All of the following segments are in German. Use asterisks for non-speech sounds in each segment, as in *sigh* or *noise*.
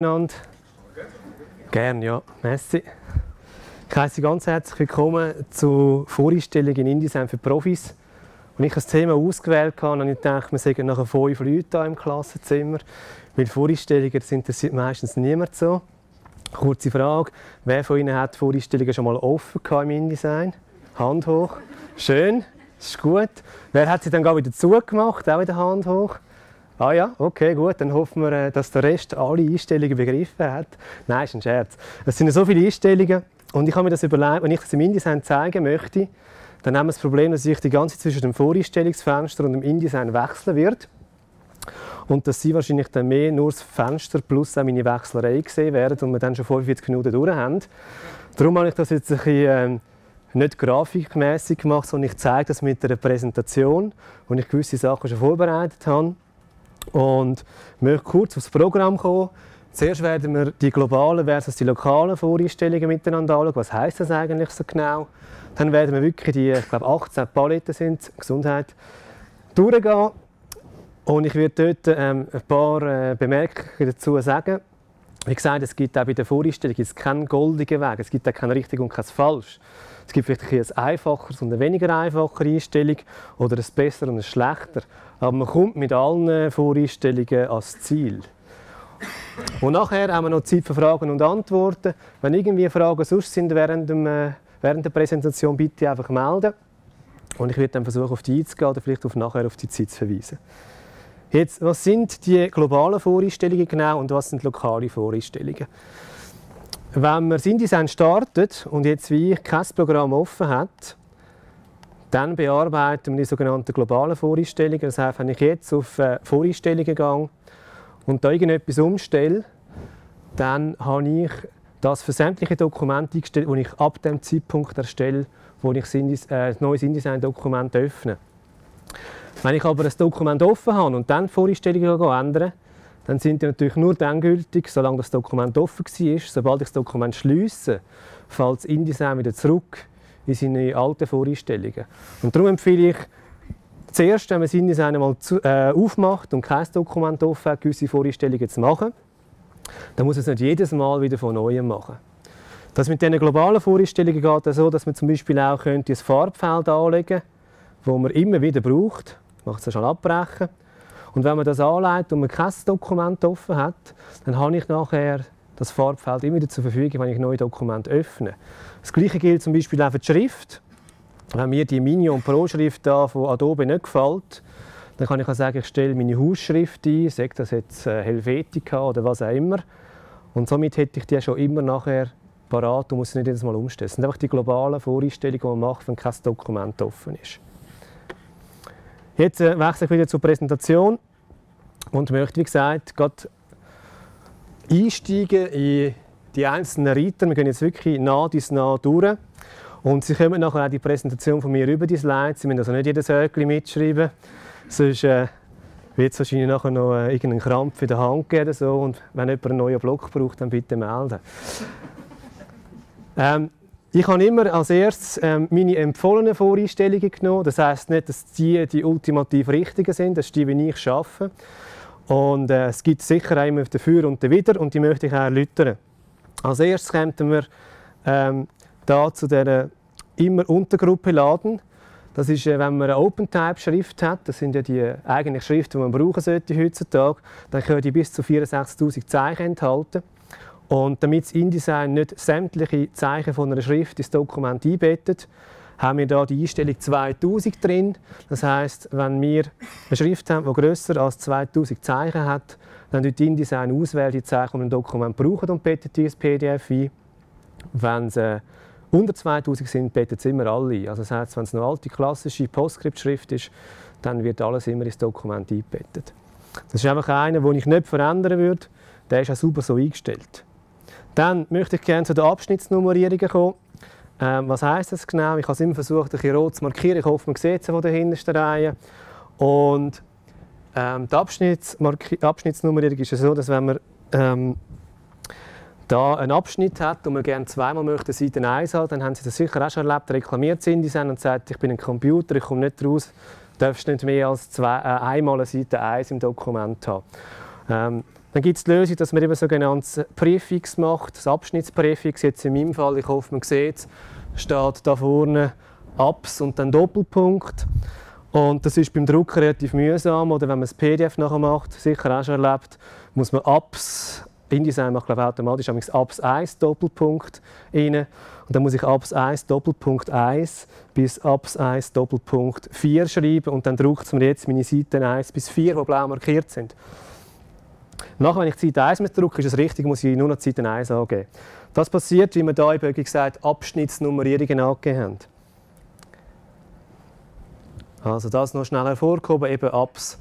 miteinander. Gerne, ja. Merci. Ich heiße Sie ganz herzlich willkommen zur Vorstellung in InDesign für Profis. Als ich das Thema ausgewählt habe, habe ich gedacht, wir sind nachher fünf Leute hier im Klassenzimmer. Weil Vorstellungen das interessiert meistens niemand so. Kurze Frage, wer von Ihnen hat Vorstellungen schon mal offen im InDesign? Hand hoch. Schön, das ist gut. Wer hat sie dann wieder zugemacht? Auch wieder Hand hoch. Ah ja, okay, gut. Dann hoffen wir, äh, dass der Rest alle Einstellungen begriffen hat. Nein, ist ein Scherz. Es sind so viele Einstellungen und ich habe mir das überlegt, wenn ich das im InDesign zeigen möchte, dann haben wir das Problem, dass sich die ganze zwischen dem Voreinstellungsfenster und dem InDesign wechseln wird. Und dass Sie wahrscheinlich dann mehr nur das Fenster plus auch meine Wechslerei sehen werden und wir dann schon 45 Minuten durch haben. Darum habe ich das jetzt ein bisschen, äh, nicht grafikmäßig gemacht, sondern ich zeige das mit einer Präsentation, wo ich gewisse Sachen schon vorbereitet habe. Und ich möchte kurz aufs Programm kommen. Zuerst werden wir die globalen versus die lokalen Voreinstellungen miteinander anschauen. Was heißt das eigentlich so genau? Dann werden wir wirklich die, ich glaube 18 Paletten sind, Gesundheit, durchgehen. Und ich werde dort ähm, ein paar äh, Bemerkungen dazu sagen. Wie gesagt, es gibt auch bei der Voreinstellung keinen goldenen Weg, es gibt auch kein richtig und kein falsch. Es gibt vielleicht ein einfacheres und eine weniger einfache Einstellung oder ein besser und ein schlechter. Aber man kommt mit allen Voreinstellungen ans Ziel. Und nachher haben wir noch Zeit für Fragen und Antworten. Wenn irgendwie Fragen sonst sind während, dem, äh, während der Präsentation, bitte einfach melden. Und ich werde dann versuchen, auf die einzugehen oder vielleicht auf nachher auf die Zeit zu verweisen. Jetzt, was sind die globalen Voreinstellungen genau und was sind lokale Voreinstellungen? Wenn man das InDesign startet und jetzt wie ich kein Programm offen hat, dann bearbeiten wir die sogenannten globalen Voreinstellungen. Das heißt, wenn ich jetzt auf äh, Voreinstellungen gehe und da irgendetwas umstelle, dann habe ich das für sämtliche Dokumente eingestellt, die ich ab dem Zeitpunkt erstelle, wo ich ein äh, neues InDesign-Dokument öffne. Wenn ich aber ein Dokument offen habe und dann die Voreinstellungen ändere, dann sind die natürlich nur dann gültig, solange das Dokument offen war. Sobald ich das Dokument schließe, fällt das InDesign wieder zurück in seine alten Voreinstellungen. Und darum empfehle ich, zuerst, wenn man InDesign einmal zu, äh, aufmacht und kein Dokument offen hat, gewisse Voreinstellungen zu machen, dann muss es nicht jedes Mal wieder von Neuem machen. Das mit diesen globalen Voreinstellungen geht so, dass man zum Beispiel auch könnte ein Farbfeld anlegen könnte, das man immer wieder braucht. Ich mache es schon abbrechen. Und wenn man das anlegt und man kein Dokument offen hat, dann habe ich nachher das Farbfeld immer wieder zur Verfügung, wenn ich neue Dokumente öffne. Das Gleiche gilt zum Beispiel auch für die Schrift. Wenn mir die Minion Pro Schrift da von Adobe nicht gefällt, dann kann ich auch sagen, ich stelle meine Hausschrift ein, sage das jetzt äh, Helvetica oder was auch immer. Und somit hätte ich die schon immer nachher parat und muss nicht jedes Mal umstellen. Das sind einfach die globalen Voreinstellungen, die man macht, wenn kein Dokument offen ist. Jetzt äh, wechsle ich wieder zur Präsentation und möchte, wie gesagt, gerade einsteigen in die einzelnen Reiter. Wir gehen jetzt wirklich nah dies nah durch. Und Sie können nachher auch die Präsentation von mir über die Slides. Sie müssen also nicht jedes Öckchen mitschreiben. Sonst äh, wird es wahrscheinlich nachher noch äh, irgendeinen Krampf in der Hand geben. So. Und wenn jemand einen neuen Block braucht, dann bitte melden. Ähm, ich habe immer als erstes ähm, meine empfohlenen Voreinstellungen genommen. Das heisst nicht, dass die die ultimativ richtigen sind. Das ist die, wie ich arbeite. Und äh, es gibt sicher immer dafür und dawider und die möchte ich auch erläutern. Als erstes kommen wir ähm, da zu der immer Untergruppe laden. Das ist, äh, wenn man eine OpenType-Schrift hat, das sind ja die eigenen Schriften, die man brauchen sollte heutzutage, dann können die bis zu 64'000 Zeichen enthalten. Und damit das InDesign nicht sämtliche Zeichen von einer Schrift ins Dokument einbettet, haben wir da die Einstellung 2000 drin. Das heißt, wenn wir eine Schrift haben, die grösser als 2000 Zeichen hat, dann tut InDesign auswählen die Zeichen, die ein Dokument braucht und bettet die ins PDF ein. Wenn sie unter 2000 sind, bettet es immer alle ein. Also das heißt, wenn es eine alte klassische PostScript-Schrift ist, dann wird alles immer ins Dokument eingebettet. Das ist einfach einer, den ich nicht verändern würde. Der ist auch super so eingestellt. Dann möchte ich gerne zu den Abschnittsnummerierungen kommen. Ähm, was heisst das genau? Ich habe es immer versucht, ein bisschen rot zu markieren. Ich hoffe, man sieht es von der hintersten Reihe. Und ähm, die Abschnittsnummerierung ist so, dass wenn man ähm, da einen Abschnitt hat und man gerne zweimal möchte Seite 1 haben, dann haben Sie das sicher auch schon erlebt, reklamiert sind die und sagt, ich bin ein Computer, ich komme nicht raus, darfst nicht mehr als zwei, äh, einmal eine Seite 1 im Dokument haben. Ähm, Dann gibt es die Lösung, dass man eben sogenanntes Präfix macht, das Abschnittspräfix. Jetzt in meinem Fall, ich hoffe, man sieht es, steht da vorne Abs und dann Doppelpunkt. Und das ist beim Drucken relativ mühsam. Oder wenn man das PDF nachher macht, sicher auch schon erlebt, muss man Abs, InDesign macht glaube ich, automatisch Abs 1 Doppelpunkt rein. Und dann muss ich Abs 1 Doppelpunkt 1 bis Abs 1 Doppelpunkt 4 schreiben. Und dann druckt es mir jetzt meine Seiten 1 bis 4, die blau markiert sind. Nachher, wenn ich Seite 1 drücke, ist es richtig, muss ich nur noch Seite 1 angeben. Das passiert, wie wir hier eben gesagt Abschnittsnummerierungen angegeben haben. Also das noch schnell hervorgehoben, eben Abs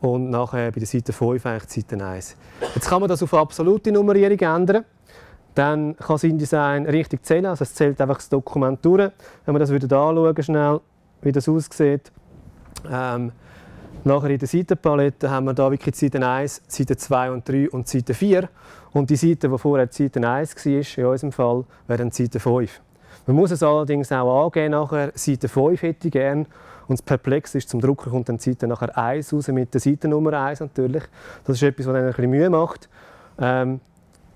und nachher bei der Seite 5 eigentlich Seite 1. Jetzt kann man das auf absolute Nummerierung ändern. Dann kann InDesign richtig zählen, also es zählt einfach das Dokument durch. Wenn wir das wieder anschauen, schnell, wie das aussieht. Ähm, nachher in der Seitenpalette haben wir da wirklich Seite 1, Seite 2 und 3 und Seite 4. Und die Seite, die vorher Seite 1 war, in unserem Fall, wäre dann Seite 5. Man muss es allerdings auch angeben nachher. Seite 5 hätte ich gerne. Und das Perplex ist, zum Drucker kommt dann Seite nachher 1 raus mit der Seitennummer 1 natürlich. Das ist etwas, was dann ein bisschen Mühe macht. Ähm,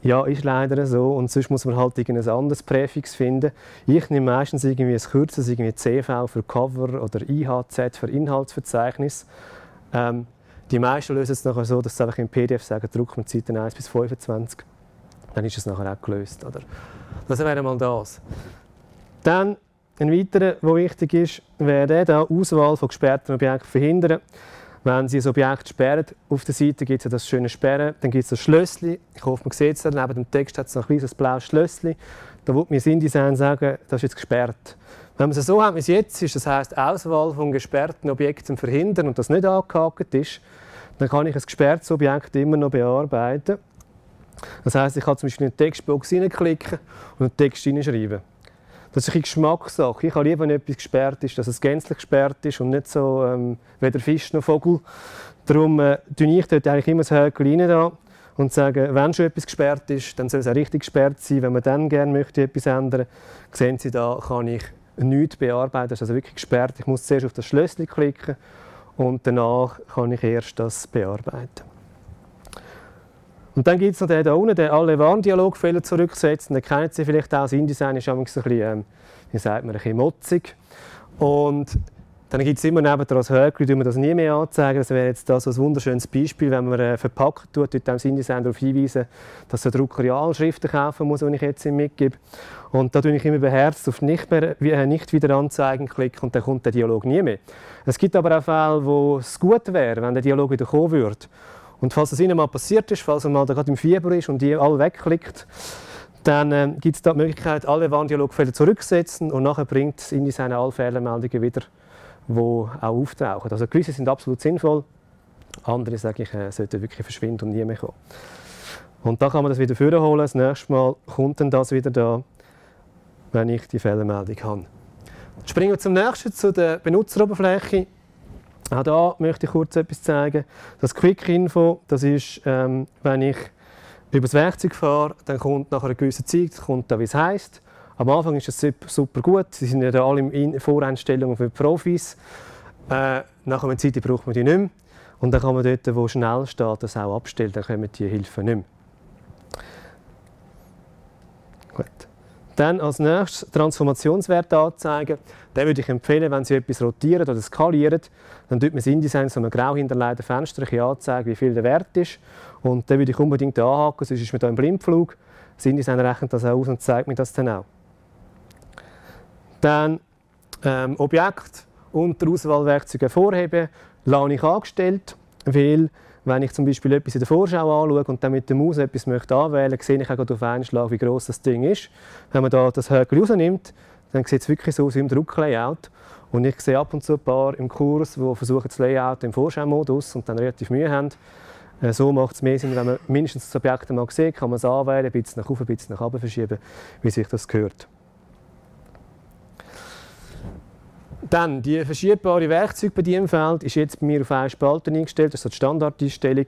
ja, ist leider so. Und sonst muss man halt ein anderes Präfix finden. Ich nehme meistens irgendwie ein kürzeres, irgendwie CV für Cover oder IHZ für Inhaltsverzeichnis. Ähm, die meisten lösen es nachher so, dass sie einfach im PDF sagen, druck mit Seiten 1 bis 25. Dann ist es nachher auch gelöst. Oder? Das wäre mal das. Dann ein weiterer, der wichtig ist, wäre der Auswahl von gesperrten Objekten verhindern. Wenn Sie ein Objekt sperren, auf der Seite gibt es ja das schöne Sperren, dann gibt es das Schlössli. Ich hoffe, man sieht es da. Neben dem Text hat es noch ein kleines blaues Schlössli. Da würde mir das InDesign sagen, das ist jetzt gesperrt. Wenn man es so hat, wie es jetzt ist, das heisst Auswahl von gesperrten Objekten verhindern und das nicht angehakt ist, dann kann ich ein gesperrtes Objekt immer noch bearbeiten. Das heisst, ich kann zum Beispiel in die Textbox hineinklicken und einen Text hineinschreiben. Das ist eine Geschmackssache. Ich habe lieber, wenn etwas gesperrt ist, dass es gänzlich gesperrt ist und nicht so ähm, weder Fisch noch Vogel. Darum äh, ich dort eigentlich immer das Häkchen da und sage, wenn schon etwas gesperrt ist, dann soll es auch richtig gesperrt sein. Wenn man dann gerne möchte etwas ändern, sehen Sie da, kann ich nichts bearbeiten. Das ist also wirklich gesperrt. Ich muss zuerst auf das Schlösschen klicken und danach kann ich erst das bearbeiten. Und dann gibt es noch den da unten, den alle Warndialogfehler zurücksetzen. Den kennen Sie vielleicht auch. Das InDesign ist ein bisschen, ähm, wie sagt man, ein bisschen motzig. Und dann gibt es immer neben das Höckchen, tun wir das nie mehr anzeigen. Das wäre jetzt da so ein wunderschönes Beispiel, wenn man äh, verpackt tut, tut dem InDesign darauf hinweisen, dass der Drucker Realschriften kaufen muss, die ich jetzt ihm mitgebe. Und da tue ich immer beherzt auf nicht, mehr, äh, nicht wieder anzeigen klicken und dann kommt der Dialog nie mehr. Es gibt aber auch Fälle, wo es gut wäre, wenn der Dialog wieder kommen würde. Und falls das Ihnen mal passiert ist, falls er mal gerade im Fieber ist und die alle wegklickt, dann äh, gibt es da die Möglichkeit, alle Warndialogfehler zurückzusetzen und nachher bringt es in seine alle Fehlermeldungen wieder, die auch auftauchen. Also gewisse sind absolut sinnvoll, andere, sage ich, äh, sollten wirklich verschwinden und nie mehr kommen. Und da kann man das wieder vorholen. Das nächste Mal kommt dann das wieder da, wenn ich die Fehlermeldung habe. Springen wir zum nächsten, zu der Benutzeroberfläche. Auch da möchte ich kurz etwas zeigen. Das Quick Info, das ist, ähm, wenn ich über das Werkzeug fahre, dann kommt nach einer gewissen Zeit, kommt da, wie es heisst. Am Anfang ist es super gut. Sie sind ja da alle in Voreinstellungen für Profis. Äh, nach einer Zeit braucht man die nicht mehr. Und dann kann man dort, wo schnell steht, das auch abstellen. Dann kommen die Hilfen nicht mehr. Gut. Dann als nächstes Transformationswert anzeigen. Den würde ich empfehlen, wenn Sie etwas rotieren oder skalieren, dann tut man das InDesign so einem grau hinterlegten Fenster anzeigen, wie viel der Wert ist. Und den würde ich unbedingt anhaken, sonst ist man hier im Blindflug. Das InDesign rechnet das aus und zeigt mir das dann auch. Dann ähm, Objekt unter Auswahlwerkzeuge hervorheben, lasse ich angestellt, weil wenn ich zum Beispiel etwas in der Vorschau anschaue und dann mit der Maus etwas möchte anwählen möchte, sehe ich auch auf einen Schlag, wie groß das Ding ist. Wenn man da das Höckchen rausnimmt, dann sieht es wirklich so aus wie im Drucklayout. Und ich sehe ab und zu ein paar im Kurs, die versuchen das Layout im Vorschau-Modus und dann relativ Mühe haben. Äh, so macht es mehr Sinn, wenn man mindestens das Objekt einmal sieht, kann man es anwählen, ein bisschen nach oben, ein bisschen nach unten verschieben, wie sich das gehört. Dann, die verschiebbare Werkzeugbedienfeld ist jetzt bei mir auf eine Spalte eingestellt, das ist die Standardeinstellung.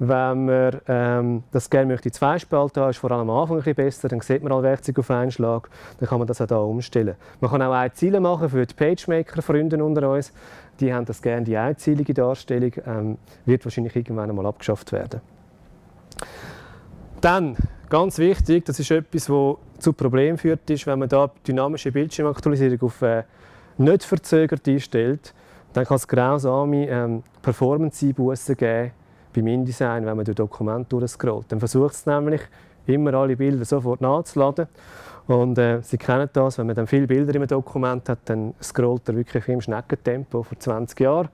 Wenn man ähm, das gerne möchte zwei Spalten haben, ist vor allem am Anfang ein bisschen besser, dann sieht man alle Werkzeuge auf einen Schlag, dann kann man das auch hier umstellen. Man kann auch Einziele machen für die PageMaker-Freunde unter uns. Die haben das gerne, die einzielige Darstellung, ähm, wird wahrscheinlich irgendwann einmal abgeschafft werden. Dann, ganz wichtig, das ist etwas, das zu Problemen führt, ist, wenn man da dynamische Bildschirmaktualisierung auf äh, nicht verzögert einstellt, dann kann es grausame ähm, Performance-Einbußen geben beim InDesign, wenn man durch Dokument durchscrollt. Dann versucht es nämlich, immer alle Bilder sofort nachzuladen. Und äh, Sie kennen das, wenn man dann viele Bilder im Dokument hat, dann scrollt er wirklich im Schneckentempo vor 20 Jahren.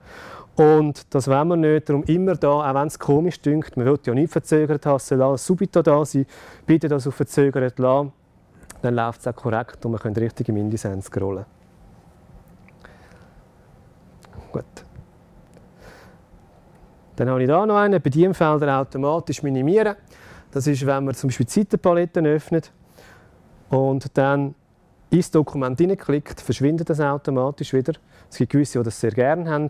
Und das wollen wir nicht. Darum immer da, auch wenn es komisch dünkt, man will ja nicht verzögert haben, soll alles subito da sein, bitte das auf verzögert lassen, dann läuft es auch korrekt und man kann richtig im InDesign scrollen. Gut. Dann habe ich hier noch einen, Bedienfelder automatisch minimieren. Das ist, wenn man zum Beispiel Seitenpaletten öffnet und dann ins Dokument hineinklickt, verschwindet das automatisch wieder. Es gibt gewisse, die das sehr gerne haben.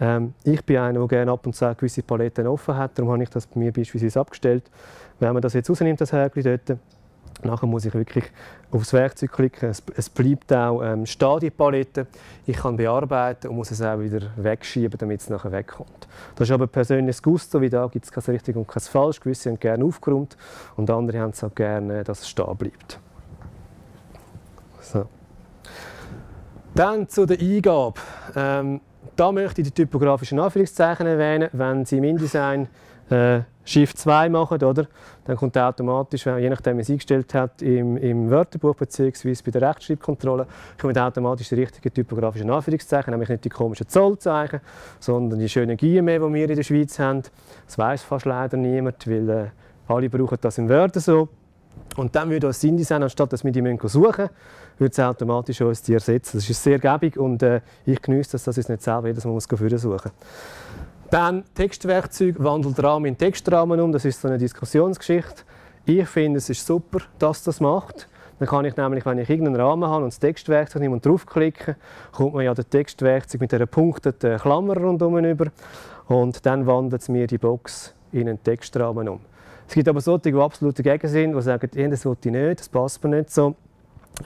Ähm, ich bin einer, der gerne ab und zu gewisse Paletten offen hat, darum habe ich das bei mir beispielsweise abgestellt. Wenn man das jetzt rausnimmt, das Häkchen dort, nachher muss ich wirklich aufs Werkzeug klicken. Es, es bleibt auch ähm, Stadienpalette. Ich kann bearbeiten und muss es auch wieder wegschieben, damit es nachher wegkommt. Das ist aber persönliches Gusto, wie da gibt es kein richtig und kein falsch. Gewisse haben gerne aufgeräumt und andere haben es auch gerne, dass es stehen bleibt. So. Dann zu der Eingabe. Ähm, da möchte ich die typografischen Anführungszeichen erwähnen. Wenn Sie im InDesign äh, Shift 2 machen, oder? dann kommt automatisch, je nachdem wie es eingestellt hat, im, im Wörterbuch bzw. bei der Rechtschreibkontrolle, kommen automatisch die richtigen typografischen Anführungszeichen, nämlich nicht die komischen Zollzeichen, sondern die schönen GME, die wir in der Schweiz haben. Das weiß fast leider niemand, weil äh, alle brauchen das in Wörter so. Und dann würde uns InDesign, anstatt dass wir die suchen müssen, würde es automatisch uns die ersetzen. Das ist sehr gäbig und äh, ich genieße das, dass ich es nicht selber jedes Mal muss suchen muss. Dann Textwerkzeug wandelt Rahmen in Textrahmen um. Das ist so eine Diskussionsgeschichte. Ich finde, es ist super, dass das macht. Dann kann ich nämlich, wenn ich irgendeinen Rahmen habe und das Textwerkzeug nehme und draufklicke, kommt man ja das Textwerkzeug mit einer punkteten Klammer rundherum über und dann wandelt es mir die Box in einen Textrahmen um. Es gibt aber solche, die absolut dagegen sind, die sagen, das will ich nicht, das passt mir nicht so.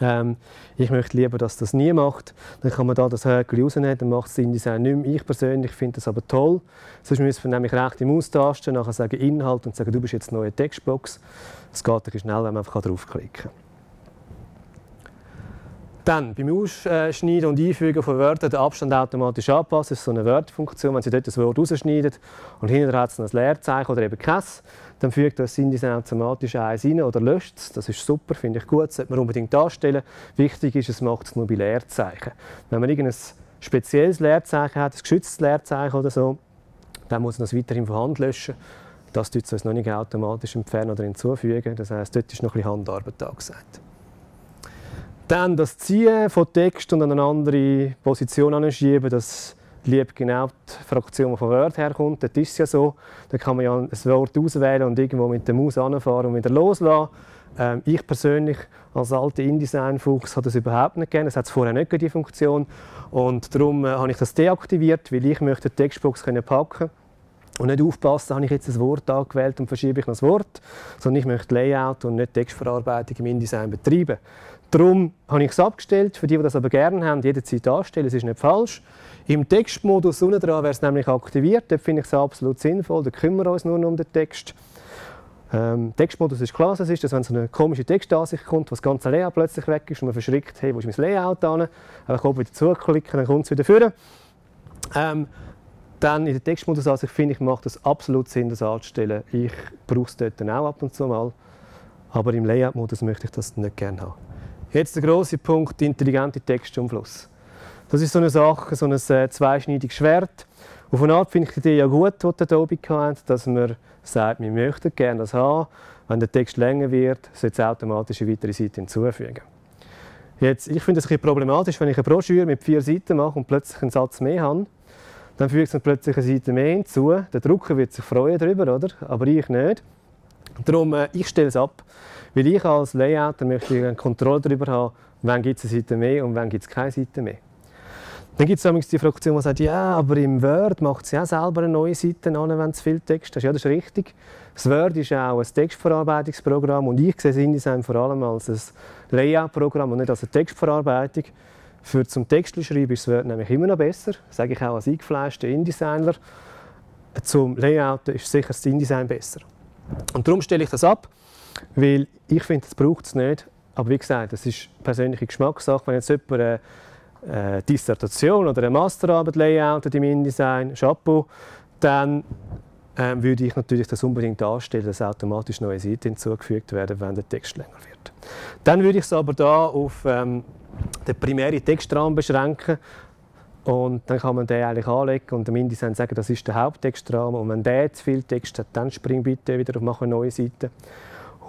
Ähm, ich möchte lieber, dass das nie macht. Dann kann man da das Häkchen rausnehmen, dann macht es InDesign nicht mehr. Ich persönlich finde das aber toll. Sonst müssen wir nämlich rechte Maustaste, nachher sagen Inhalt und sagen, du bist jetzt neue Textbox. Es geht ein schnell, wenn man einfach draufklicken kann. Dann beim Ausschneiden und Einfügen von Wörtern den Abstand automatisch anpassen. Das ist so eine Wörterfunktion. Wenn Sie dort das Wort rausschneiden und hinterher hat es ein Leerzeichen oder eben keins, dann fügt das InDesign automatisch eins rein oder löscht es. Das ist super, finde ich gut, das sollte man unbedingt darstellen. Wichtig ist, es macht es nur bei Leerzeichen. Wenn man irgendein spezielles Leerzeichen hat, ein geschütztes Leerzeichen oder so, dann muss man das weiterhin von Hand löschen. Das tut es noch nicht automatisch entfernen oder hinzufügen. Das heißt, dort ist noch ein bisschen Handarbeit angesagt. Dann das Ziehen von Text und an eine andere Position anschieben, das liebt genau die Fraktion, die von Word herkommt. Das ist ja so. Da kann man ja ein Wort auswählen und irgendwo mit der Maus anfahren und wieder loslassen. Ähm, ich persönlich als alter InDesign-Fuchs habe das überhaupt nicht gerne. Es hat vorher nicht die Funktion und darum äh, habe ich das deaktiviert, weil ich möchte die Textbox können packen und nicht aufpassen, habe ich jetzt ein Wort angewählt und verschiebe ich noch das Wort, sondern ich möchte Layout und nicht Textverarbeitung im InDesign betreiben. Darum habe ich es abgestellt. Für die, die das aber gerne haben, jederzeit anstellen. Es ist nicht falsch. Im Textmodus unten dran wäre es nämlich aktiviert. Dort finde ich es absolut sinnvoll. Da kümmern wir uns nur um den Text. Ähm, Textmodus ist klar, das ist, dass wenn so eine komische Textansicht kommt, wo das ganze Layout plötzlich weg ist und man verschrickt, hey, wo ist mein Layout an? Einfach oben wieder zuklicken, dann kommt es wieder vor. Ähm, dann in der Textmodus-Ansicht finde ich, macht es absolut Sinn, das anzustellen. Ich brauche es dort auch ab und zu mal. Aber im Layout-Modus möchte ich das nicht gerne haben. Jetzt der große Punkt, intelligente Textumfluss. Das ist so eine Sache, so ein äh, zweischneidiges Schwert. Auf eine Art finde ich die Idee ja gut, die Adobe hat, dass man sagt, wir möchten gerne das haben. Wenn der Text länger wird, soll es automatisch eine weitere Seite hinzufügen. Jetzt, ich finde es ein bisschen problematisch, wenn ich eine Broschüre mit vier Seiten mache und plötzlich einen Satz mehr habe. Dann fügt es plötzlich eine Seite mehr hinzu. Der Drucker wird sich freuen darüber, oder? aber ich nicht. Darum, äh, ich stelle es ab. Weil ich als Layouter möchte eine Kontrolle darüber haben, wann gibt es eine Seite mehr und wann gibt es keine Seite mehr. Dann gibt es die Fraktion, die sagt, ja, aber im Word macht sie auch selber eine neue Seite an, wenn es viel Text hat. Ja, das ist richtig. Das Word ist auch ein Textverarbeitungsprogramm und ich sehe InDesign vor allem als ein Layout-Programm und nicht als eine Textverarbeitung. Für zum Textschreiben ist das Word nämlich immer noch besser, das sage ich auch als eingefleischter InDesigner. Zum Layout ist sicher das InDesign besser. Und darum stelle ich das ab. Weil ich finde, das braucht es nicht. Aber wie gesagt, das ist persönliche Geschmackssache. Wenn jetzt jemand eine, eine Dissertation oder eine Masterarbeit layoutet im InDesign, Chapeau, dann ähm, würde ich natürlich das unbedingt anstellen, dass automatisch neue Seiten hinzugefügt werden, wenn der Text länger wird. Dann würde ich es aber da auf ähm, den primären Textrahmen beschränken und dann kann man den eigentlich anlegen und dem InDesign sagen, das ist der Haupttextrahmen und wenn der zu viel Text hat, dann spring bitte wieder auf «Mache eine neue Seite».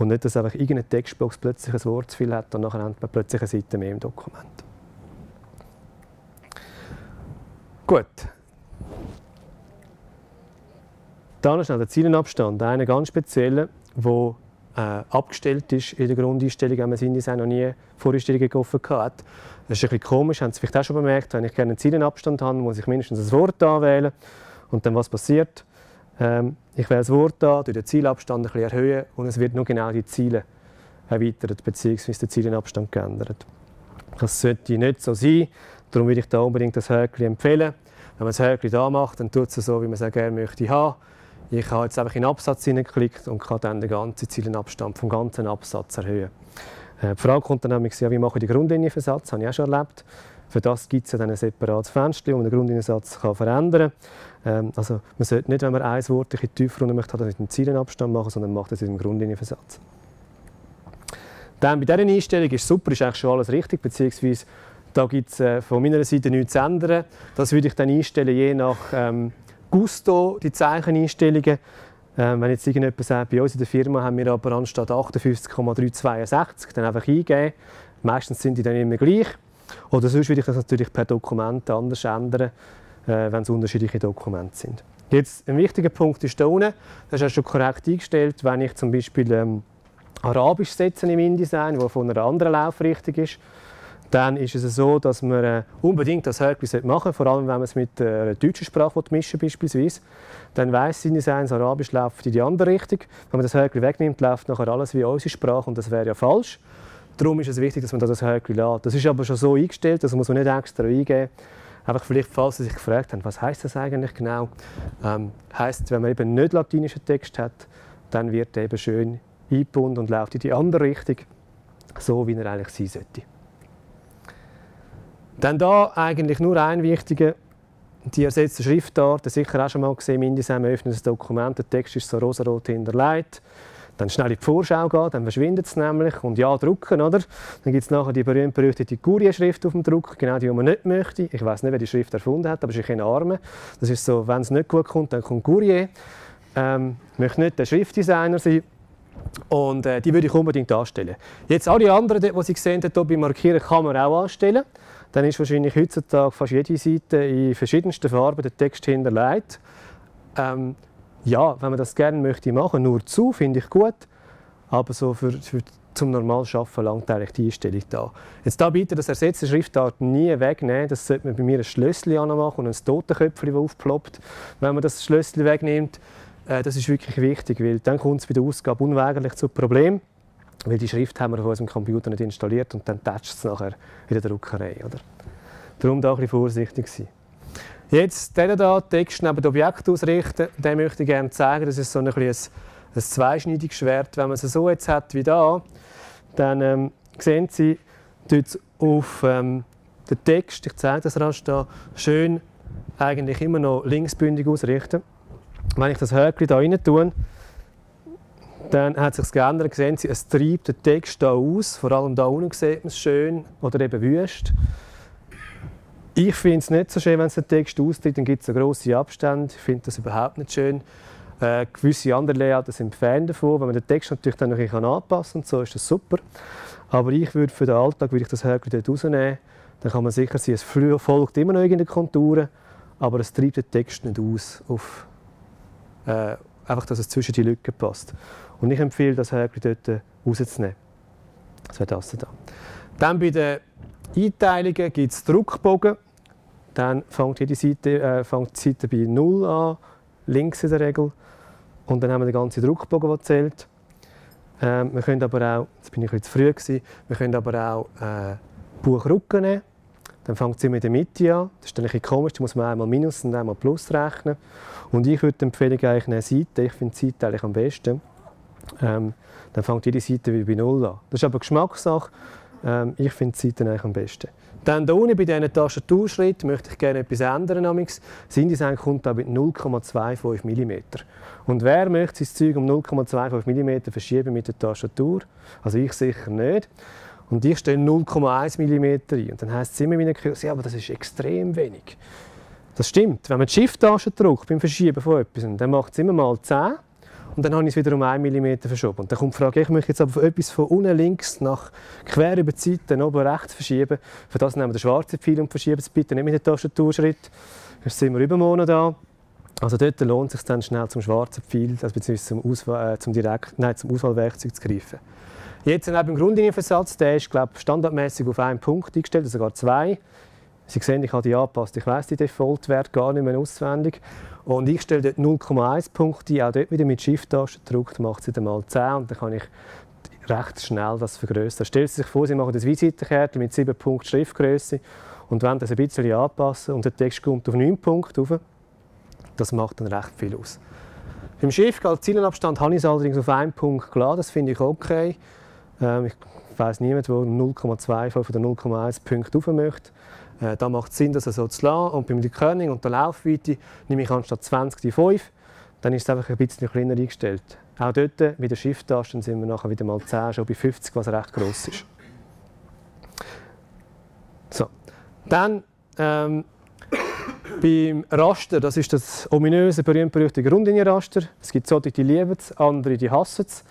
Und nicht, dass einfach irgendeine Textbox plötzlich ein Wort zu viel hat und nachher hat man plötzlich eine Seite mehr im Dokument. Gut, dann noch der Zielenabstand, einer ganz spezielle, der äh, abgestellt ist in der Grundeinstellung, wenn man das InDesign noch nie Voreinstellungen getroffen hat. Das ist bisschen komisch, haben Sie vielleicht auch schon bemerkt, wenn ich gerne einen Zielenabstand habe, muss ich mindestens ein Wort anwählen. Und dann was passiert? Ähm, ich wähle das Wort an, den Zielabstand ein erhöhen und es wird nur genau die Ziele erweitert bzw. der Zielenabstand geändert. Das sollte nicht so sein, darum würde ich da unbedingt das Häkchen empfehlen. Wenn man das Häkchen da macht, dann tut es so, wie man es gerne möchte haben. Ich habe jetzt einfach in den Absatz hineingeklickt und kann dann den ganzen Zielenabstand vom ganzen Absatz erhöhen. Äh, die Frage kommt dann nämlich, ja, wie mache ich den Grundlinienversatz? Das habe ich auch schon erlebt. Für das gibt es dann ein separates Fenster, wo man den Grundliniensatz kann verändern kann. Ähm, also man sollte nicht, wenn man ein Wort ein tiefer runter möchte, mit dem Zielenabstand machen, sondern macht das in dem Grundlinienversatz. Dann bei dieser Einstellung ist super, ist eigentlich schon alles richtig, beziehungsweise da gibt es äh, von meiner Seite nichts zu ändern. Das würde ich dann einstellen, je nach ähm, Gusto, die Zeicheneinstellungen. Ähm, wenn jetzt irgendjemand sagt, bei uns in der Firma haben wir aber anstatt 58,362 dann einfach eingeben. Meistens sind die dann immer gleich. Oder sonst würde ich das natürlich per Dokument anders ändern, wenn es unterschiedliche Dokumente sind. Jetzt ein wichtiger Punkt ist hier unten, das ist schon korrekt eingestellt, wenn ich zum Beispiel ähm, Arabisch setze im InDesign, wo von einer anderen Laufrichtung ist, dann ist es so, dass man äh, unbedingt das Häkchen machen sollte, vor allem wenn man es mit äh, einer deutschen Sprache mischen beispielsweise. Dann weiss InDesign, das Arabisch läuft in die andere Richtung. Wenn man das Häkchen wegnimmt, läuft nachher alles wie unsere Sprache und das wäre ja falsch. Darum ist es wichtig, dass man das Häkchen lässt. Das ist aber schon so eingestellt, das muss man nicht extra eingeben. Einfach vielleicht, falls Sie sich gefragt haben, was heißt das eigentlich genau? Ähm, heißt, wenn man eben nicht latinischen Text hat, dann wird er eben schön eingebunden und läuft in die andere Richtung, so wie er eigentlich sein sollte. Dann da eigentlich nur ein wichtiger, die ersetzte Schriftart, sicher auch schon mal gesehen, man öffnet das Dokument, der Text ist so rosarot hinterlegt, dann schnell in die Vorschau gehen, dann verschwindet es nämlich und ja, drucken, oder? Dann gibt es nachher die berühmt-berüchtigte Courier-Schrift auf dem Druck, genau die, die man nicht möchte. Ich weiß nicht, wer die Schrift erfunden hat, aber ist ein Arme. Das ist so, wenn es nicht gut kommt, dann kommt Courier. Ähm, ich möchte nicht der Schriftdesigner sein. Und äh, die würde ich unbedingt anstellen. Jetzt alle anderen, die Sie sehen, hier bei Markieren, kann man auch anstellen dann ist wahrscheinlich heutzutage fast jede Seite in verschiedensten Farben der Text hinterlegt. Ähm, ja, wenn man das gerne möchte machen, nur zu, finde ich gut. Aber so für, für zum normal Arbeiten langt eigentlich die Einstellung da. Jetzt da bitte das ersetzte Schriftart nie wegnehmen. Das sollte man bei mir ein Schlösschen machen und ein Totenköpfchen, das aufploppt. Wenn man das Schlösschen wegnimmt, äh, das ist wirklich wichtig, weil dann kommt es bei der Ausgabe unweigerlich zu Problemen weil die Schrift haben wir auf unserem Computer nicht installiert und dann tätscht es nachher in der Druckerei. Oder? Darum da ein bisschen vorsichtig sein. Jetzt diesen hier, Text neben dem Objekt ausrichten, den möchte ich gerne zeigen. Das ist so ein, ein, ein zweischneidiges Schwert. Wenn man es so jetzt hat wie da, dann ähm, sehen Sie dort auf ähm, den Text, ich zeige das rasch da, schön eigentlich immer noch linksbündig ausrichten. Wenn ich das Häkchen hier rein tue, dann hat sich geändert, sehen Sie, es treibt den Text hier aus, vor allem hier unten sieht man es schön oder eben wüst. Ich finde es nicht so schön, wenn es den Text austritt, dann gibt es grosse Abstände. Ich finde das überhaupt nicht schön. Äh, gewisse andere Layouts sind Fan davon. Wenn man den Text natürlich dann noch ein bisschen anpassen kann, so ist das super. Aber ich würde für den Alltag würde ich das Häkchen dort rausnehmen. Dann kann man sicher sein, es folgt immer noch irgendeine Konturen, aber es treibt den Text nicht aus, auf, äh, einfach, dass es zwischen die Lücken passt. Und ich empfehle, das Häkchen dort rauszunehmen. Das wäre das da. Dann bei den Einteilungen gibt es Druckbogen. Dann fängt jede Seite, äh, fängt die Seite bei 0 an, links in der Regel. Und dann haben wir den ganzen Druckbogen, der zählt. Ähm, wir können aber auch, jetzt bin ich zu früh gewesen, wir können aber auch äh, Buchrücken nehmen. Dann fängt sie mit der Mitte an. Das ist dann ein bisschen komisch, da muss man einmal Minus und einmal Plus rechnen. Und ich würde empfehlen, eine Seite, ich finde die Seite eigentlich am besten, ähm, dann fängt jede Seite wieder bei Null an. Das ist aber Geschmackssache. Ähm, ich finde die Seiten eigentlich am besten. Dann hier unten bei diesen Tastaturschritten möchte ich gerne etwas ändern. Das InDesign kommt da mit 0,25 mm. Und wer möchte sein Zeug um 0,25 mm verschieben mit der Tastatur? Also ich sicher nicht. Und ich stelle 0,1 mm ein. Und dann heisst es immer Kursen, ja, aber das ist extrem wenig. Das stimmt. Wenn man die Shift-Taste drückt beim Verschieben von etwas, dann macht es immer mal 10 und dann habe ich es wieder um 1 mm verschoben. Und dann kommt die Frage, ich möchte jetzt aber etwas von unten links nach quer über die Seite oben rechts verschieben. Für das nehmen wir den schwarzen Pfeil und verschieben es bitte nicht mit dem Tastaturschritt. Jetzt sind wir übermorgen da. Also dort lohnt es sich dann schnell zum schwarzen Pfeil, also beziehungsweise zum, Auswahl, äh, zum, Direkt, nein, zum Auswahlwerkzeug zu greifen. Jetzt neben dem Grundlinienversatz, der ist glaube standardmäßig auf einen Punkt eingestellt, also sogar zwei. Sie sehen, ich habe die angepasst. Ich weiß die Default-Wert gar nicht mehr auswendig. Und ich stelle dort 0,1 Punkte. Auch dort wieder mit Shift-Taste gedrückt, macht sie dann mal 10 und dann kann ich recht schnell das vergrößern. Stellen Sie sich vor, Sie machen das Visitenkärtchen mit 7 Punkten Schriftgröße und wollen das ein bisschen anpassen und der Text kommt auf 9 Punkte rauf. Das macht dann recht viel aus. Beim Shift als Zeilenabstand habe ich es allerdings auf einen Punkt gelassen. Das finde ich okay. Ähm, ich weiß niemand, der 0,25 oder 0,1 Punkte rauf möchte. Äh, da macht es Sinn, das so zu lassen. Und beim Körning und der Laufweite nehme ich anstatt 20 die 5. Dann ist es einfach ein bisschen kleiner eingestellt. Auch dort mit der Shift-Taste sind wir nachher wieder mal 10, schon bei 50, was recht gross ist. So. Dann ähm, *coughs* beim Raster, das ist das ominöse, berühmt-berüchtigte Grundlinienraster. Es gibt solche, die lieben es, andere, die hassen es.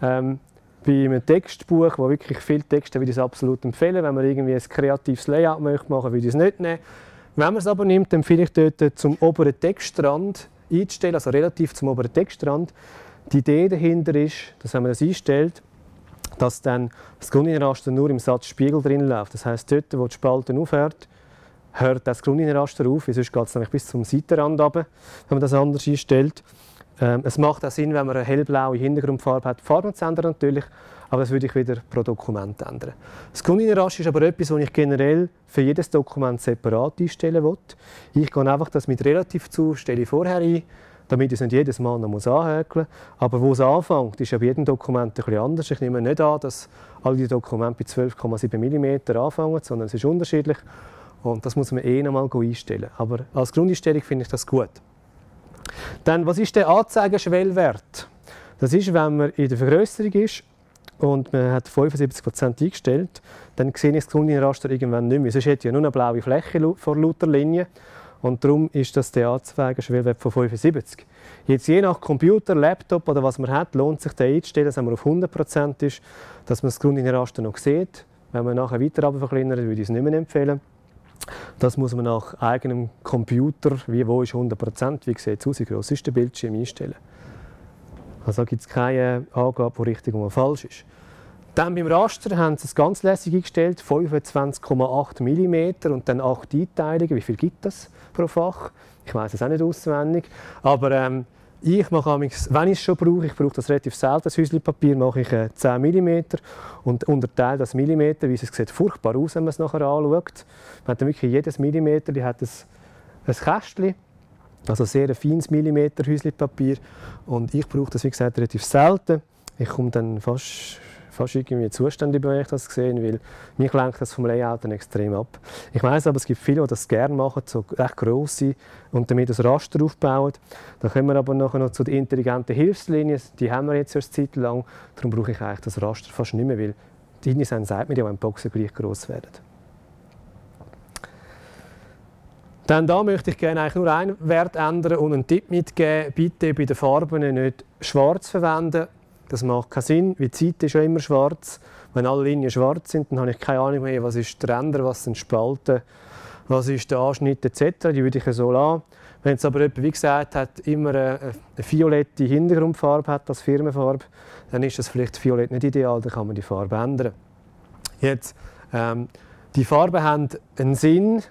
Ähm, bei einem Textbuch, wo wirklich viel Text würde ich es absolut empfehlen. Wenn man irgendwie ein kreatives Layout möchte machen, würde ich es nicht nehmen. Wenn man es aber nimmt, empfehle ich dort zum oberen Textrand einzustellen, also relativ zum oberen Textrand. Die Idee dahinter ist, dass wenn man das einstellt, dass dann das Grundlinienraster nur im Satz Spiegel drin läuft. Das heißt, dort, wo die Spalte aufhört, hört das Grundlinienraster auf, sonst geht es nämlich bis zum Seitenrand runter, wenn man das anders einstellt. Ähm, es macht auch Sinn, wenn man eine hellblaue Hintergrundfarbe hat, die Farbe zu ändern natürlich, aber das würde ich wieder pro Dokument ändern. Das Kundenrasch ist aber etwas, das ich generell für jedes Dokument separat einstellen will. Ich gehe einfach das mit relativ zu, stelle vorher ein, damit ich es nicht jedes Mal noch muss anhäkeln muss. Aber wo es anfängt, ist ja bei jedem Dokument bisschen anders. Ich nehme nicht an, dass alle die Dokumente bei 12,7 mm anfangen, sondern es ist unterschiedlich. Und das muss man eh noch mal einstellen. Aber als Grundeinstellung finde ich das gut. Dann, was ist der Anzeigenschwellwert? Das ist, wenn man in der Vergrößerung ist und man hat 75% eingestellt, dann sehe ich das Kundenraster irgendwann nicht mehr. Sonst hätte ja nur eine blaue Fläche vor lauter Linien. Und darum ist das der Anzeigenschwellwert von 75. Jetzt je nach Computer, Laptop oder was man hat, lohnt sich der einzustellen, dass man auf 100% ist, dass man das Grundinraster noch sieht. Wenn man nachher weiter verkleinert, würde ich es nicht mehr empfehlen. Das muss man nach eigenem Computer, wie wo ist 100%, wie sieht es aus, wie groß ist der Bildschirm einstellen. Also gibt es keine Angabe, die richtig oder falsch ist. Dann beim Raster haben sie es ganz lässig eingestellt, 25,8 mm und dann 8 Einteilungen. Wie viel gibt das pro Fach? Ich weiß es auch nicht auswendig. Aber ähm, ich mache wenn ich es schon brauche, ich brauche das relativ selten, das Häuschenpapier, mache ich 10 mm und unterteile das Millimeter, wie es sieht furchtbar aus, wenn man es nachher anschaut. Man hat wirklich jedes Millimeter hat ein, ein Kästchen, also sehr ein feines Millimeter Häuschenpapier und ich brauche das, wie gesagt, relativ selten. Ich komme dann fast fast irgendwie Zustände, wenn ich das gesehen weil mich lenkt das vom Layout extrem ab. Ich weiß aber, es gibt viele, die das gerne machen, so recht grosse und damit das Raster aufbauen. Da kommen wir aber nachher noch zu den intelligenten Hilfslinien. Die haben wir jetzt erst Zeit lang. Darum brauche ich eigentlich das Raster fast nicht mehr, weil die Linien sagt mir ja, wenn Boxen gleich groß werden. Dann da möchte ich gerne eigentlich nur einen Wert ändern und einen Tipp mitgeben. Bitte bei den Farben nicht schwarz verwenden, das macht keinen Sinn, weil die Seite ist ja immer schwarz. Wenn alle Linien schwarz sind, dann habe ich keine Ahnung mehr, was ist der Ränder, was sind Spalten, was ist der Anschnitt etc. Die würde ich so lassen. Wenn es aber jemand, wie gesagt hat, immer eine, eine violette Hintergrundfarbe hat als Firmenfarbe, dann ist das vielleicht violett nicht ideal, dann kann man die Farbe ändern. Jetzt, ähm, die Farben haben einen Sinn,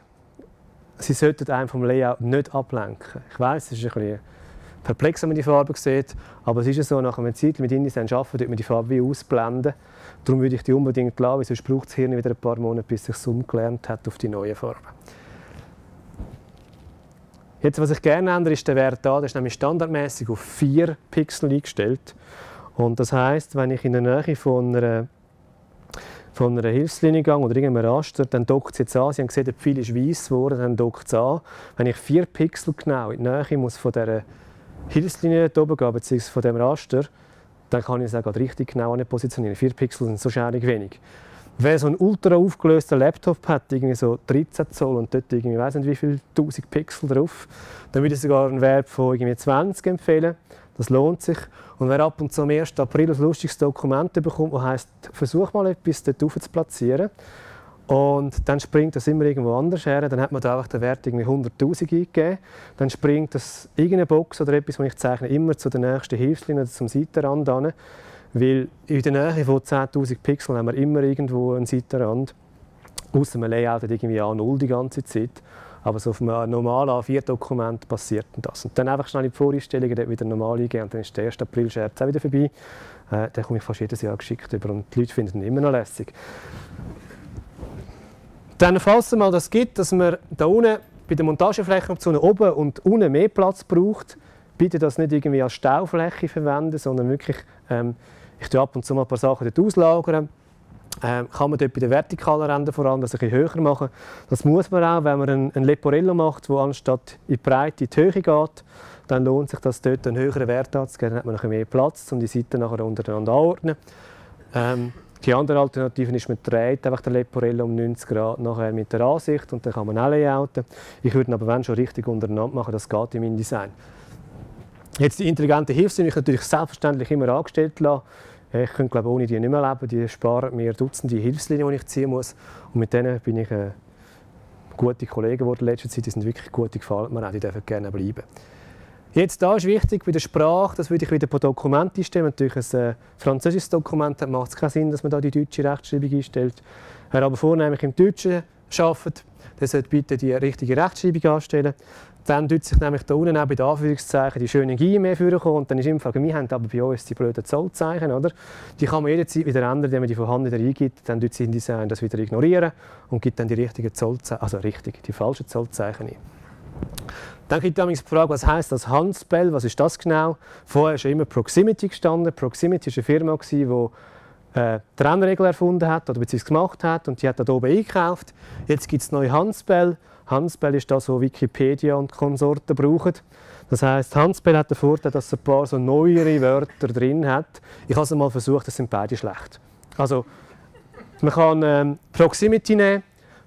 sie sollten einem vom Layout nicht ablenken. Ich weiß, es ist ein bisschen perplex, wenn man die Farbe sieht. Aber es ist so, nach einer Zeit mit InDesign arbeiten, tut man die Farbe wie ausblenden. Darum würde ich die unbedingt lassen, sonst braucht das Hirn wieder ein paar Monate, bis es sich umgelernt hat auf die neue Farbe. Jetzt, was ich gerne ändere, ist der Wert da. Der ist nämlich standardmäßig auf 4 Pixel eingestellt. Und das heißt, wenn ich in der Nähe von einer, von einer Hilfslinie gehe oder irgendeinem Raster, dann dockt es jetzt an. Sie haben gesehen, der Pfeil ist weiß geworden, dann dockt es an. Wenn ich vier Pixel genau in die Nähe muss von dieser Hilfslinie oben gehen, beziehungsweise von dem Raster, dann kann ich es auch richtig genau positionieren. Vier Pixel sind so schädig wenig. Wer so einen ultra aufgelösten Laptop hat, irgendwie so 13 Zoll und dort irgendwie, weiß nicht wie viele 1000 Pixel drauf, dann würde ich sogar einen Wert von irgendwie 20 empfehlen. Das lohnt sich. Und wer ab und zu am 1. April ein lustiges Dokument bekommt, das heisst, versuch mal etwas dort zu platzieren. Und dann springt das immer irgendwo anders her. Dann hat man da einfach den Wert irgendwie 100'000 eingegeben. Dann springt das irgendeine Box oder etwas, was ich zeichne, immer zu der nächsten Hilfslinie oder zum Seitenrand an. Weil in der Nähe von 10'000 Pixeln haben wir immer irgendwo einen Seitenrand. Außer man Layout irgendwie A0 die ganze Zeit. Aber so auf einem normalen A4-Dokument passiert das. Und dann einfach schnell in die Voreinstellungen dort wieder normal eingehen und dann ist der 1. April-Scherz auch wieder vorbei. Äh, den komme ich fast jedes Jahr geschickt über und die Leute finden ihn immer noch lässig. Dann, falls mal das gibt, dass man da unten bei der Montageflächenoption oben und unten mehr Platz braucht, bitte das nicht irgendwie als Staufläche verwenden, sondern wirklich ähm, ich tue ab und zu mal ein paar Sachen dort auslagern. Ähm, kann man dort bei den vertikalen Rändern vor allem das ein bisschen höher machen. Das muss man auch, wenn man einen, einen Leporello macht, wo anstatt in die Breite in die Höhe geht, dann lohnt sich das dort einen höheren Wert anzugeben. Dann hat man noch mehr Platz, um die Seiten nachher untereinander anordnen. Ähm, die andere Alternative ist, man dreht einfach den Leporello um 90 Grad nachher mit der Ansicht und dann kann man auch layouten. Ich würde ihn aber wenn schon richtig untereinander machen, das geht im InDesign. Jetzt die intelligente Hilfe ich natürlich selbstverständlich immer angestellt lassen. Ich könnte glaube ohne die nicht mehr leben. Die sparen mir Dutzende Hilfslinien, die ich ziehen muss. Und mit denen bin ich äh, gute Kollegen geworden in letzter Zeit. Die sind wirklich gut, die gefallen mir auch. Die dürfen gerne bleiben. Jetzt da ist wichtig bei der Sprache, das würde ich wieder pro Dokument einstellen. Wenn natürlich ein äh, französisches Dokument hat, macht es keinen Sinn, dass man da die deutsche Rechtschreibung einstellt. Wer aber vornehmlich im Deutschen arbeitet, der sollte bitte die richtige Rechtschreibung anstellen. Dann tut sich nämlich da unten auch Anführungszeichen die schönen Gie mehr vorkommen. Und dann ist immer die Frage, wir haben aber bei uns die blöden Zollzeichen, oder? Die kann man jederzeit wieder ändern, indem man die vorhanden eingibt. Dann tut InDesign das wieder ignorieren und gibt dann die richtigen Zollzeichen, also richtig, die falschen Zollzeichen ein. Dann gibt es die Frage, was heißt das Handspell? Was ist das genau? Vorher ist immer Proximity gestanden. Proximity war eine Firma, die äh, Trennregel erfunden hat oder beziehungsweise gemacht hat und die hat da oben eingekauft. Jetzt gibt es neue Handspell. Handspell ist das, was Wikipedia und Konsorten brauchen. Das heißt, Handspell hat den Vorteil, dass es ein paar so neuere Wörter drin hat. Ich habe es mal versucht, das sind beide schlecht. Also, man kann ähm, Proximity nehmen.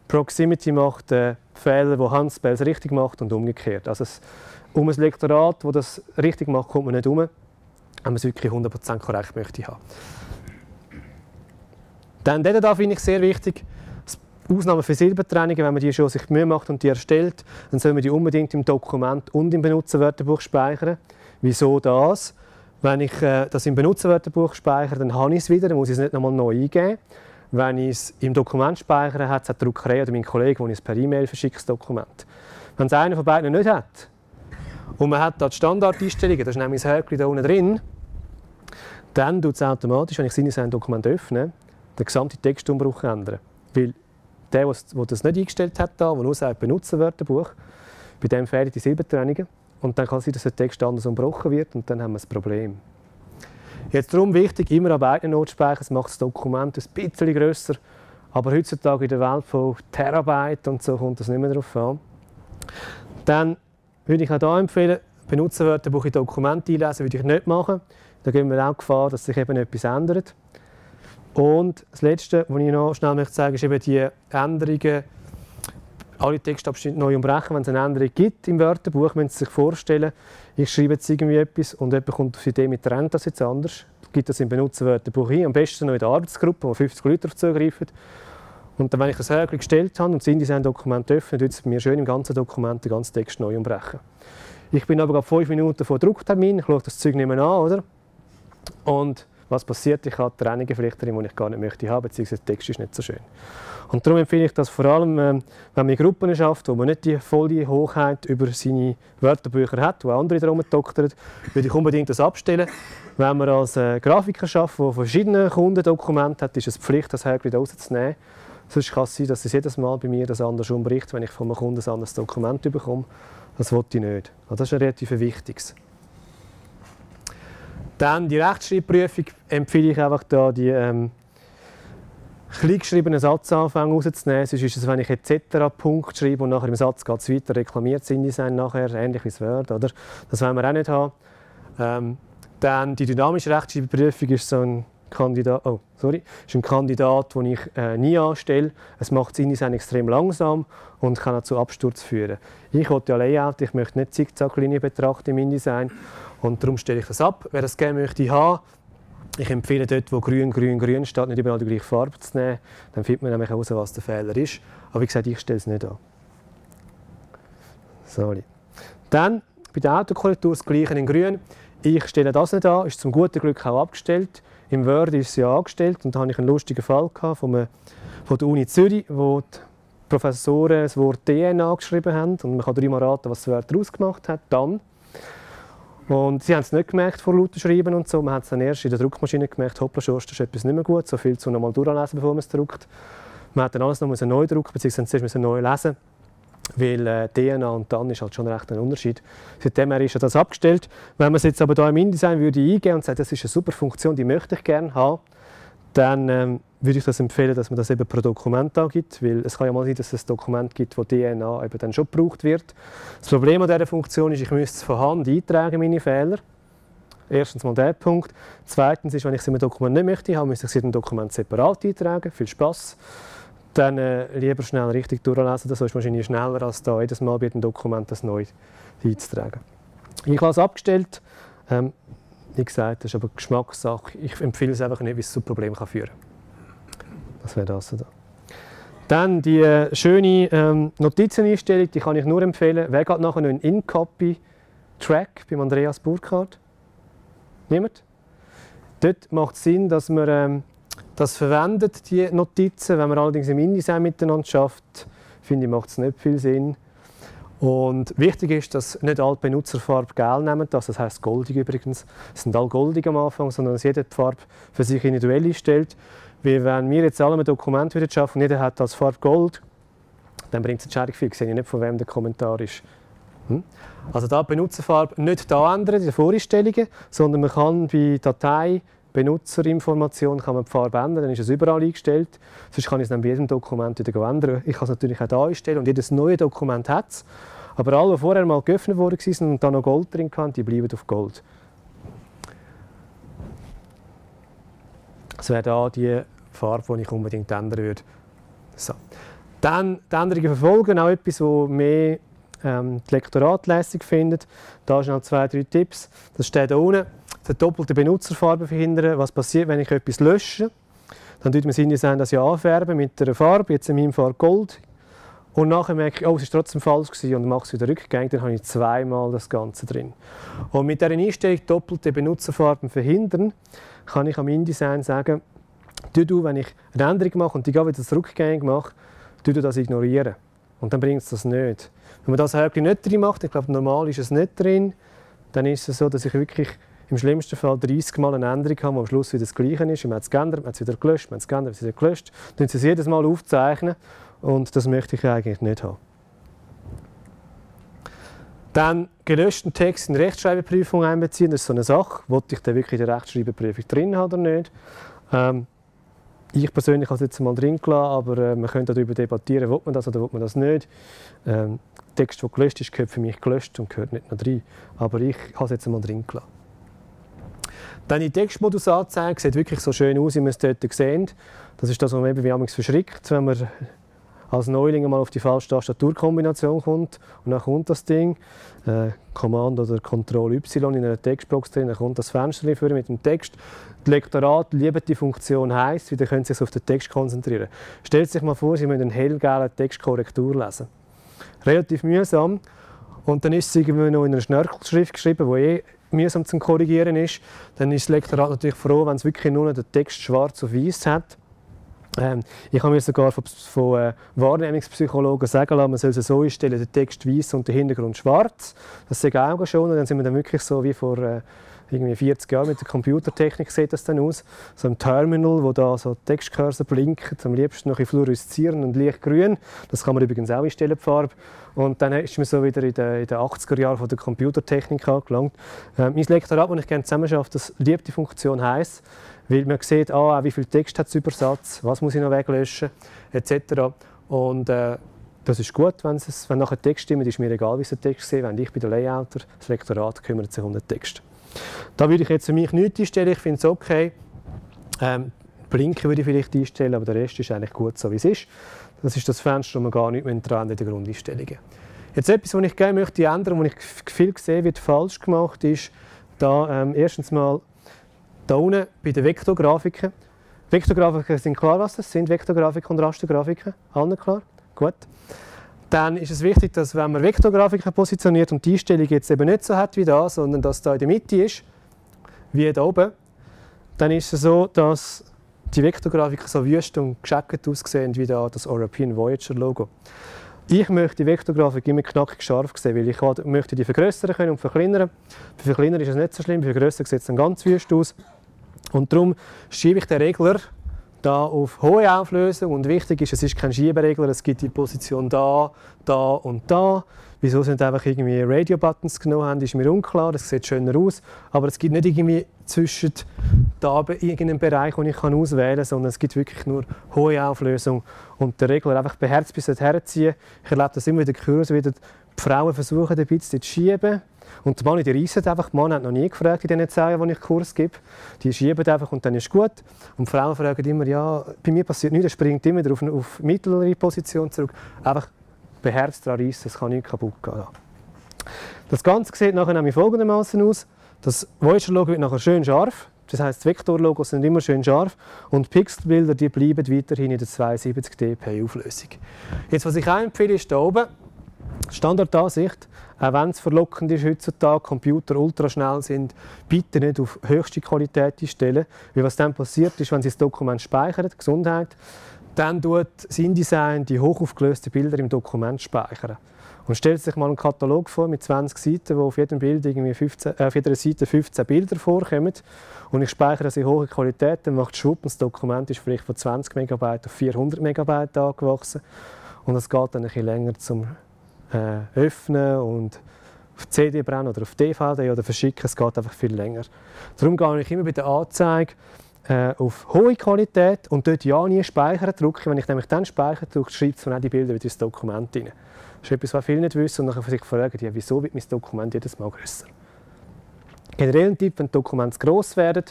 Proximity macht äh, Fehler, wo Handspell es richtig macht und umgekehrt. Also es, um ein Lektorat, das das richtig macht, kommt man nicht um, wenn man es wirklich 100% korrekt möchte haben. Dann da finde ich sehr wichtig. Ausnahmen für Silbertrennungen, wenn man die schon sich Mühe macht und die erstellt, dann soll man die unbedingt im Dokument und im Benutzerwörterbuch speichern. Wieso das? Wenn ich äh, das im Benutzerwörterbuch speichere, dann habe ich es wieder, dann muss ich es nicht nochmal neu eingeben. Wenn ich es im Dokument speichere, hat es die Druckerei oder mein Kollege, ich es per E-Mail verschicke, das Dokument. Wenn es einer von beiden nicht hat und man hat da die Standardeinstellungen, das ist nämlich das Häkchen da unten drin, dann tut es automatisch, wenn ich das Dokument öffne, den gesamten Textumbruch ändern. Weil der, der das nicht eingestellt hat, der nur sagt Benutzerwörterbuch, bei dem fehlen die Silbertrennungen. Und dann kann es sein, dass der Text anders umbrochen wird und dann haben wir ein Problem. Jetzt darum wichtig, immer an beiden das macht das Dokument ein bisschen grösser. Aber heutzutage in der Welt von Terabyte und so kommt das nicht mehr darauf an. Dann würde ich auch hier empfehlen, Benutzerwörterbuch in Dokumente einlesen, würde ich nicht machen. Da geben wir auch Gefahr, dass sich eben etwas ändert. Und das Letzte, was ich noch schnell möchte sagen, ist eben die Änderungen, alle Textabschnitte neu umbrechen. Wenn es eine Änderung gibt im Wörterbuch, müssen Sie sich vorstellen, ich schreibe jetzt irgendwie etwas und jemand kommt auf die Idee, mit trennt das jetzt anders. Gibt das im Benutzerwörterbuch ein, am besten noch in der Arbeitsgruppe, wo 50 Leute darauf zugreifen. Und dann, wenn ich das Häkchen gestellt habe und das InDesign-Dokument öffne, tut es mir schön im ganzen Dokument den ganzen Text neu umbrechen. Ich bin aber gerade fünf Minuten vor Drucktermin, ich schaue das Zeug nicht mehr an, oder? Und was passiert? Ich habe Trennungen vielleicht drin, die ich gar nicht möchte haben, beziehungsweise der Text ist nicht so schön. Und darum empfehle ich das vor allem, ähm, wenn man in Gruppen schafft, wo man nicht die volle Hochheit über seine Wörterbücher hat, wo andere darum doktern, würde ich unbedingt das abstellen. Wenn man als äh, Grafiker schafft, der verschiedene Kundendokumente hat, ist es Pflicht, das Häkchen rauszunehmen. Sonst kann es sein, dass es jedes Mal bei mir das anders umbricht, wenn ich von einem Kunden ein anderes Dokument bekomme. Das wollte ich nicht. Also das ist ein relativ wichtiges. Dann die Rechtschreibprüfung empfehle ich einfach da die ähm, kleingeschriebenen Satzanfänge rauszunehmen. Sonst ist es, wenn ich etc. Punkt schreibe und nachher im Satz geht es weiter, reklamiert InDesign nachher, ähnlich wie das Word. Oder? Das wollen wir auch nicht haben. Ähm, dann die dynamische Rechtschreibprüfung ist so ein Kandidat, oh, sorry, ist ein Kandidat, den ich äh, nie anstelle. Es macht das InDesign extrem langsam und kann auch zu Absturz führen. Ich wollte ja Layout, ich möchte nicht Zickzacklinie betrachten im InDesign und darum stelle ich das ab. Wer das gerne möchte haben, ich empfehle dort, wo grün, grün, grün steht, nicht überall die gleiche Farbe zu nehmen. Dann findet man nämlich heraus, was der Fehler ist. Aber wie gesagt, ich stelle es nicht an. Sorry. Dann bei der Autokorrektur das Gleiche in grün. Ich stelle das nicht an, ist zum guten Glück auch abgestellt. Im Word ist ja angestellt und da hatte ich einen lustigen Fall von, von der Uni Zürich, wo die Professoren das Wort DNA geschrieben haben und man kann dreimal raten, was das Wort daraus gemacht hat. Dann und sie haben es nicht gemerkt vor lauter Schreiben und so. Man hat es dann erst in der Druckmaschine gemerkt, hoppla, Schorst, ist etwas nicht mehr gut. So viel zu nochmal durchlesen, bevor man es druckt. Man hat dann alles noch neu drucken, beziehungsweise zuerst neu lesen weil äh, DNA und dann ist halt schon recht ein Unterschied. Seitdem her ist das abgestellt. Wenn man es jetzt aber hier im InDesign würde eingeben und sagen, das ist eine super Funktion, die möchte ich gerne haben, dann ähm, würde ich das empfehlen, dass man das eben pro Dokument angibt, weil es kann ja mal sein, dass es ein Dokument gibt, wo DNA eben dann schon gebraucht wird. Das Problem an dieser Funktion ist, ich müsste von Hand eintragen, meine Fehler. Erstens mal der Punkt. Zweitens ist, wenn ich es in einem Dokument nicht möchte müsste ich es in einem Dokument separat eintragen. Viel Spaß. Dann äh, lieber schnell richtig durchlesen, das ist wahrscheinlich schneller, als da jedes Mal bei dem Dokument das neu einzutragen. Ich habe es abgestellt. Ähm, wie gesagt, das ist aber Geschmackssache. Ich empfehle es einfach nicht, wie es zu Problemen führen kann. Das wäre das da. Dann die äh, schöne ähm, Notizeneinstellung, die kann ich nur empfehlen. Wer geht nachher noch einen In-Copy-Track beim Andreas Burkhardt? Niemand? Dort macht es Sinn, dass man ähm, das verwendet, die Notizen. Wenn man allerdings im InDesign miteinander schafft, finde ich, macht es nicht viel Sinn. Und wichtig ist, dass nicht alle Benutzerfarbe gel nehmen, das, das heißt goldig übrigens. Es sind alle goldig am Anfang, sondern dass jeder die Farbe für sich individuell einstellt. Weil wenn wir jetzt alle ein Dokument wieder schaffen, jeder hat als Farbe Gold, dann bringt es entscheidend viel. Ich sehe nicht, von wem der Kommentar ist. Hm? Also da Benutzerfarbe nicht da ändern, in den Voreinstellungen, sondern man kann bei Datei Benutzerinformation kann man die Farbe ändern, dann ist es überall eingestellt. Sonst kann ich es dann bei jedem Dokument wieder ändern. Ich kann es natürlich auch da einstellen und jedes neue Dokument hat es. Aber alle, die vorher mal geöffnet wurden und da noch Gold drin hatten, die bleiben auf Gold. Das wäre da die Farbe, die ich unbedingt ändern würde. So. Dann die Änderungen verfolgen, auch etwas, wo mehr ähm, die Lektorat lässig findet. Da noch zwei, drei Tipps. Das steht da unten. Verdoppelte Benutzerfarbe verhindern. Was passiert, wenn ich etwas lösche? Dann tut man es InDesign das ja anfärben mit einer Farbe, jetzt in meinem Fall Gold. Und nachher merke ich, oh, es war trotzdem falsch gewesen und mache es wieder rückgängig, dann habe ich zweimal das Ganze drin. Und mit dieser Einstellung doppelte Benutzerfarben verhindern, kann ich am InDesign sagen, du, wenn ich eine Änderung mache und die wieder rückgängig mache, du das ignorieren. Und dann bringt es das nicht. Wenn man das Häkchen nicht drin macht, ich glaube, normal ist es nicht drin, dann ist es so, dass ich wirklich im schlimmsten Fall 30 Mal eine Änderung habe, die am Schluss wieder das Gleiche ist. Man hat es geändert, man hat es wieder gelöscht, man hat es geändert, man hat es wieder gelöscht. Dann sie es jedes Mal aufzeichnen und das möchte ich eigentlich nicht haben. Dann gelöschten Text in Rechtschreibprüfung einbeziehen, das ist so eine Sache. Wollte ich den wirklich in der Rechtschreibprüfung drin haben oder nicht? Ähm, ich persönlich habe es jetzt mal drin gelassen, aber äh, man könnte darüber debattieren, will man das oder will man das nicht. Ähm, der Text, der gelöscht ist, gehört für mich gelöscht und gehört nicht noch drin. Aber ich habe es jetzt mal drin gelassen. Dann die Textmodus anzeigen, sieht wirklich so schön aus, wie man es dort sieht. Das ist das, was man wie verschrickt, wenn man als Neuling mal auf die falsche Tastaturkombination kommt und dann kommt das Ding, äh, Command oder Ctrl Y in einer Textbox drin, dann kommt das Fenster mit dem Text. Das Lektorat liebt die Funktion heiß, wieder können Sie sich auf den Text konzentrieren. Stellt sich mal vor, Sie müssen einen hellgelben Text Korrektur lesen. Relativ mühsam. Und dann ist es irgendwie noch in einer Schnörkelschrift geschrieben, die eh mühsam zu korrigieren ist. Dann ist das Lektorat natürlich froh, wenn es wirklich nur den Text schwarz auf weiß hat. Ähm, ich habe mir sogar von, von äh, Wahrnehmungspsychologen sagen lassen, man soll es so einstellen, der Text weiß und der Hintergrund schwarz. Das sagen auch schon. Und dann sind wir dann wirklich so wie vor äh, irgendwie 40 Jahren mit der Computertechnik sieht das dann aus. So ein Terminal, wo da so Textcursor blinkt, am liebsten noch in fluoreszierend und leicht grün. Das kann man übrigens auch einstellen, die Farbe. Und dann ist man so wieder in den, in den 80er Jahren von der Computertechnik angelangt. Äh, mein Lektorat, das ich gerne zusammenschaffe, das liebt die Funktion heiß, weil man sieht, ah, wie viel Text hat es Übersatz, was muss ich noch weglöschen, etc. Und äh, das ist gut, wenn, es, wenn nachher Text stimmt, ist mir egal, wie es der Text ist. Wenn ich bin der Layouter, das Lektorat kümmert sich um den Text. Da würde ich jetzt für mich nichts einstellen, ich finde es okay. Ähm, Blinken würde ich vielleicht einstellen, aber der Rest ist eigentlich gut so, wie es ist. Das ist das Fenster, wo man gar nicht mehr dran in den Grundeinstellungen. Jetzt etwas, was ich gerne möchte ändern, wo ich viel gesehen wird falsch gemacht, ist da ähm, erstens mal da unten bei den Vektorgrafiken. Vektorgrafiken sind klar, was das sind, Vektorgrafiken und Rastergrafiken. Allen klar? Gut. Dann ist es wichtig, dass wenn man Vektorgrafiken positioniert und die Einstellung jetzt eben nicht so hat wie da, sondern dass da in der Mitte ist, wie da oben, dann ist es so, dass die Vektorgrafiken so wüst und gescheckt aussehen wie da das European Voyager Logo. Ich möchte die Vektorgrafik immer knackig scharf sehen, weil ich möchte die vergrößern können und verkleinern. Bei Verkleinern ist es nicht so schlimm, bei Vergrößern sieht es dann ganz wüst aus. Und darum schiebe ich den Regler da auf hohe Auflösung und wichtig ist, es ist kein Schieberegler, es gibt die Position da, da und da. Wieso sind einfach irgendwie Radio-Buttons genommen haben, ist mir unklar, das sieht schöner aus, aber es gibt nicht irgendwie zwischen da irgendeinen Bereich, den ich auswählen kann, sondern es gibt wirklich nur hohe Auflösung und der Regler einfach beherzt bis dorthin ziehen. Ich erlebe das immer wieder Kurs, wieder die Frauen versuchen ein bisschen zu schieben und die Männer reissen einfach. Die Männer haben noch nie gefragt in diesen zehn Jahren, wo ich Kurs gebe. Die schieben einfach und dann ist gut. Und die Frauen fragen immer, ja, bei mir passiert nichts, er springt immer auf, auf mittlere Position zurück. Einfach beherzt daran reissen, es kann nicht kaputt gehen. Das Ganze sieht nachher nämlich folgendermaßen aus. Das Voyager-Logo wird nachher schön scharf. Das heißt, die Vektorlogos sind immer schön scharf und Pixelbilder die bleiben weiterhin in der 72 dpi Auflösung. Jetzt, was ich auch empfehle, ist hier oben Standardansicht, auch wenn es verlockend ist heutzutage, Computer ultraschnell sind, bitte nicht auf höchste Qualität einstellen. Weil was dann passiert ist, wenn Sie das Dokument speichern, Gesundheit, dann tut das InDesign die hochaufgelösten Bilder im Dokument speichern. Und stellt sich mal einen Katalog vor mit 20 Seiten, wo auf jedem Bild irgendwie 15, äh, auf jeder Seite 15 Bilder vorkommen. Und ich speichere das in hoher Qualität, dann macht schwupp, das Dokument ist vielleicht von 20 MB auf 400 MB angewachsen. Und es geht dann ein bisschen länger zum äh, öffnen und auf CD brennen oder auf DVD oder verschicken. Es geht einfach viel länger. Darum gehe ich immer bei der Anzeige äh, auf hohe Qualität und dort ja nie speichern drücke. Wenn ich nämlich dann speichern drücke, schreibt es dann auch die Bilder wieder ins Dokument rein. Das ist etwas, was viele nicht wissen und dann sich fragen, ja, wieso wird mein Dokument jedes Mal grösser. Generell ein Tipp, wenn die Dokumente gross werden,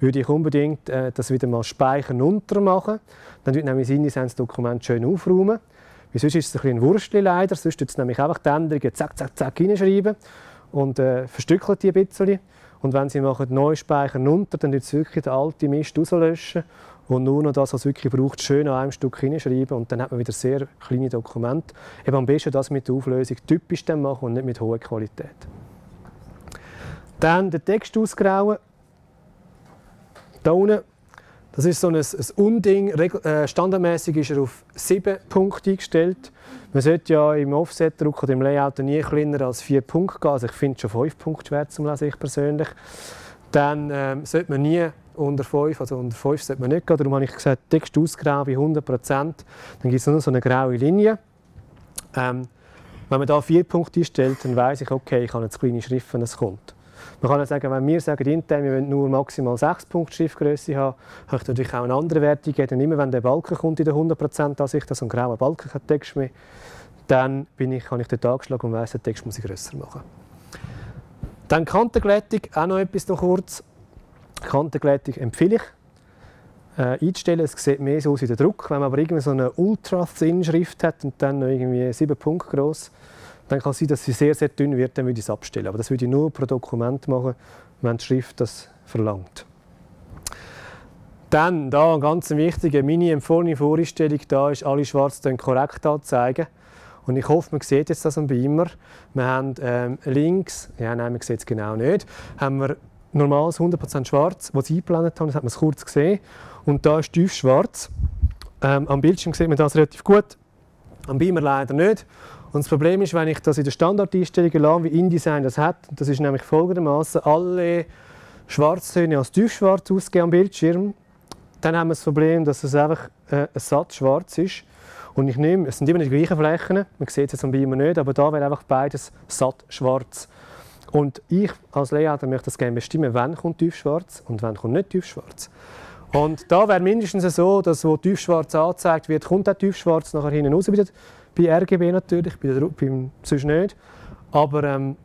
würde ich unbedingt äh, das wieder mal speichern unter machen. Dann wird nämlich das Dokument schön aufräumen. Weil sonst ist es ein, ein Wurstchen leider, sonst tut es nämlich einfach die Änderungen zack, zack, zack hineinschreiben und äh, verstückelt die ein bisschen. Und wenn Sie machen neu speichern unter, dann es wirklich den alten Mist rauslöschen und nur noch das, was wirklich braucht, schön an einem Stück hineinschreiben und dann hat man wieder sehr kleine Dokumente. Eben am besten das mit der Auflösung typisch machen und nicht mit hoher Qualität. Dann den Text ausgrauen. Da unten das ist so ein, ein Unding. Äh, standardmäßig ist er auf 7 Punkte eingestellt. Man sollte ja im Offset-Druck oder im Layout nie kleiner als 4 Punkte gehen. Also ich finde schon 5 Punkte schwer zum Lesen, ich persönlich. Dann ähm, sollte man nie unter 5, also unter 5 sollte man nicht gehen. Darum habe ich gesagt, Text ausgrauen bei 100% Dann gibt es nur so eine graue Linie. Ähm, wenn man da 4 Punkte einstellt, dann weiß ich, okay, ich habe jetzt kleine Schrift, wenn es kommt. Man kann auch sagen, wenn wir sagen, intern, wir wollen nur maximal 6 Punkte Schriftgröße haben, habe ich natürlich auch eine andere Wertung geben. Immer wenn der Balken kommt in der 100% Ansicht, also ein grauer Balken kein Text mehr, dann bin ich, habe ich dort angeschlagen und weiss, den Text muss ich grösser machen. Dann Kantenglättung, auch noch etwas noch kurz. Kantenglättung empfehle ich äh, einzustellen. Es sieht mehr so aus wie der Druck. Wenn man aber irgendwie so eine Ultra-Thin-Schrift hat und dann noch irgendwie 7 Punkte groß, dann kann es sein, dass sie sehr, sehr dünn wird, dann würde ich es abstellen. Aber das würde ich nur pro Dokument machen, wenn die Schrift das verlangt. Dann, da eine ganz wichtige, meine empfohlene Vorstellung, da ist alle Schwarztöne korrekt anzeigen. Und ich hoffe, man sieht jetzt das am Beamer. Wir haben ähm, links, ja nein, man sieht es genau nicht, haben wir normales 100% schwarz, was sie eingeblendet haben, das hat man kurz gesehen. Und da ist tief schwarz. Ähm, am Bildschirm sieht man das relativ gut, am Beamer leider nicht. Und das Problem ist, wenn ich das in der Standardeinstellung lasse, wie InDesign das hat, das ist nämlich folgendermaßen alle Schwarztöne als tiefschwarz ausgeben am Bildschirm, dann haben wir das Problem, dass es einfach äh, ein Satz schwarz ist. Und ich nehme, es sind immer die gleichen Flächen, man sieht es jetzt am Beamer nicht, aber da wäre einfach beides satt schwarz. Und ich als Layouter möchte das gerne bestimmen, wann kommt tiefschwarz und wann kommt nicht tiefschwarz. Und da wäre mindestens so, dass wo tiefschwarz angezeigt wird, kommt auch tiefschwarz nachher hinten raus, RGB natürlich, bei der, beim, sonst nicht. Aber ähm,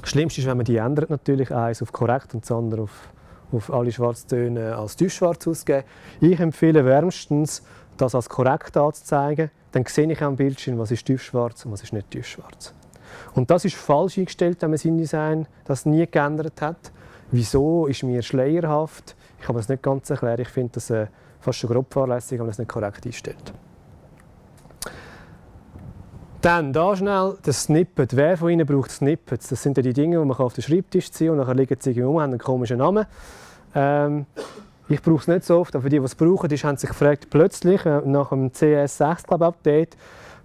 das Schlimmste ist, wenn man die ändert natürlich, eins auf korrekt und das andere auf, auf alle Schwarztöne als tiefschwarz auszugeben. Ich empfehle wärmstens, das als korrekt anzuzeigen. Dann sehe ich am Bildschirm, was ist tiefschwarz und was ist nicht tiefschwarz. Und das ist falsch eingestellt, wenn man das InDesign das nie geändert hat. Wieso ist mir schleierhaft? Ich kann das nicht ganz erklären. Ich finde das äh, fast schon grob fahrlässig, wenn man das nicht korrekt einstellt. Dann da schnell das Snippet. Wer von Ihnen braucht Snippets? Das sind ja die Dinge, die man auf den Schreibtisch ziehen kann und dann liegen sie irgendwie um, haben einen komischen Namen. Ähm, ich brauche es nicht so oft, aber für die, die es brauchen, die haben sich gefragt, plötzlich äh, nach dem CS6-Update,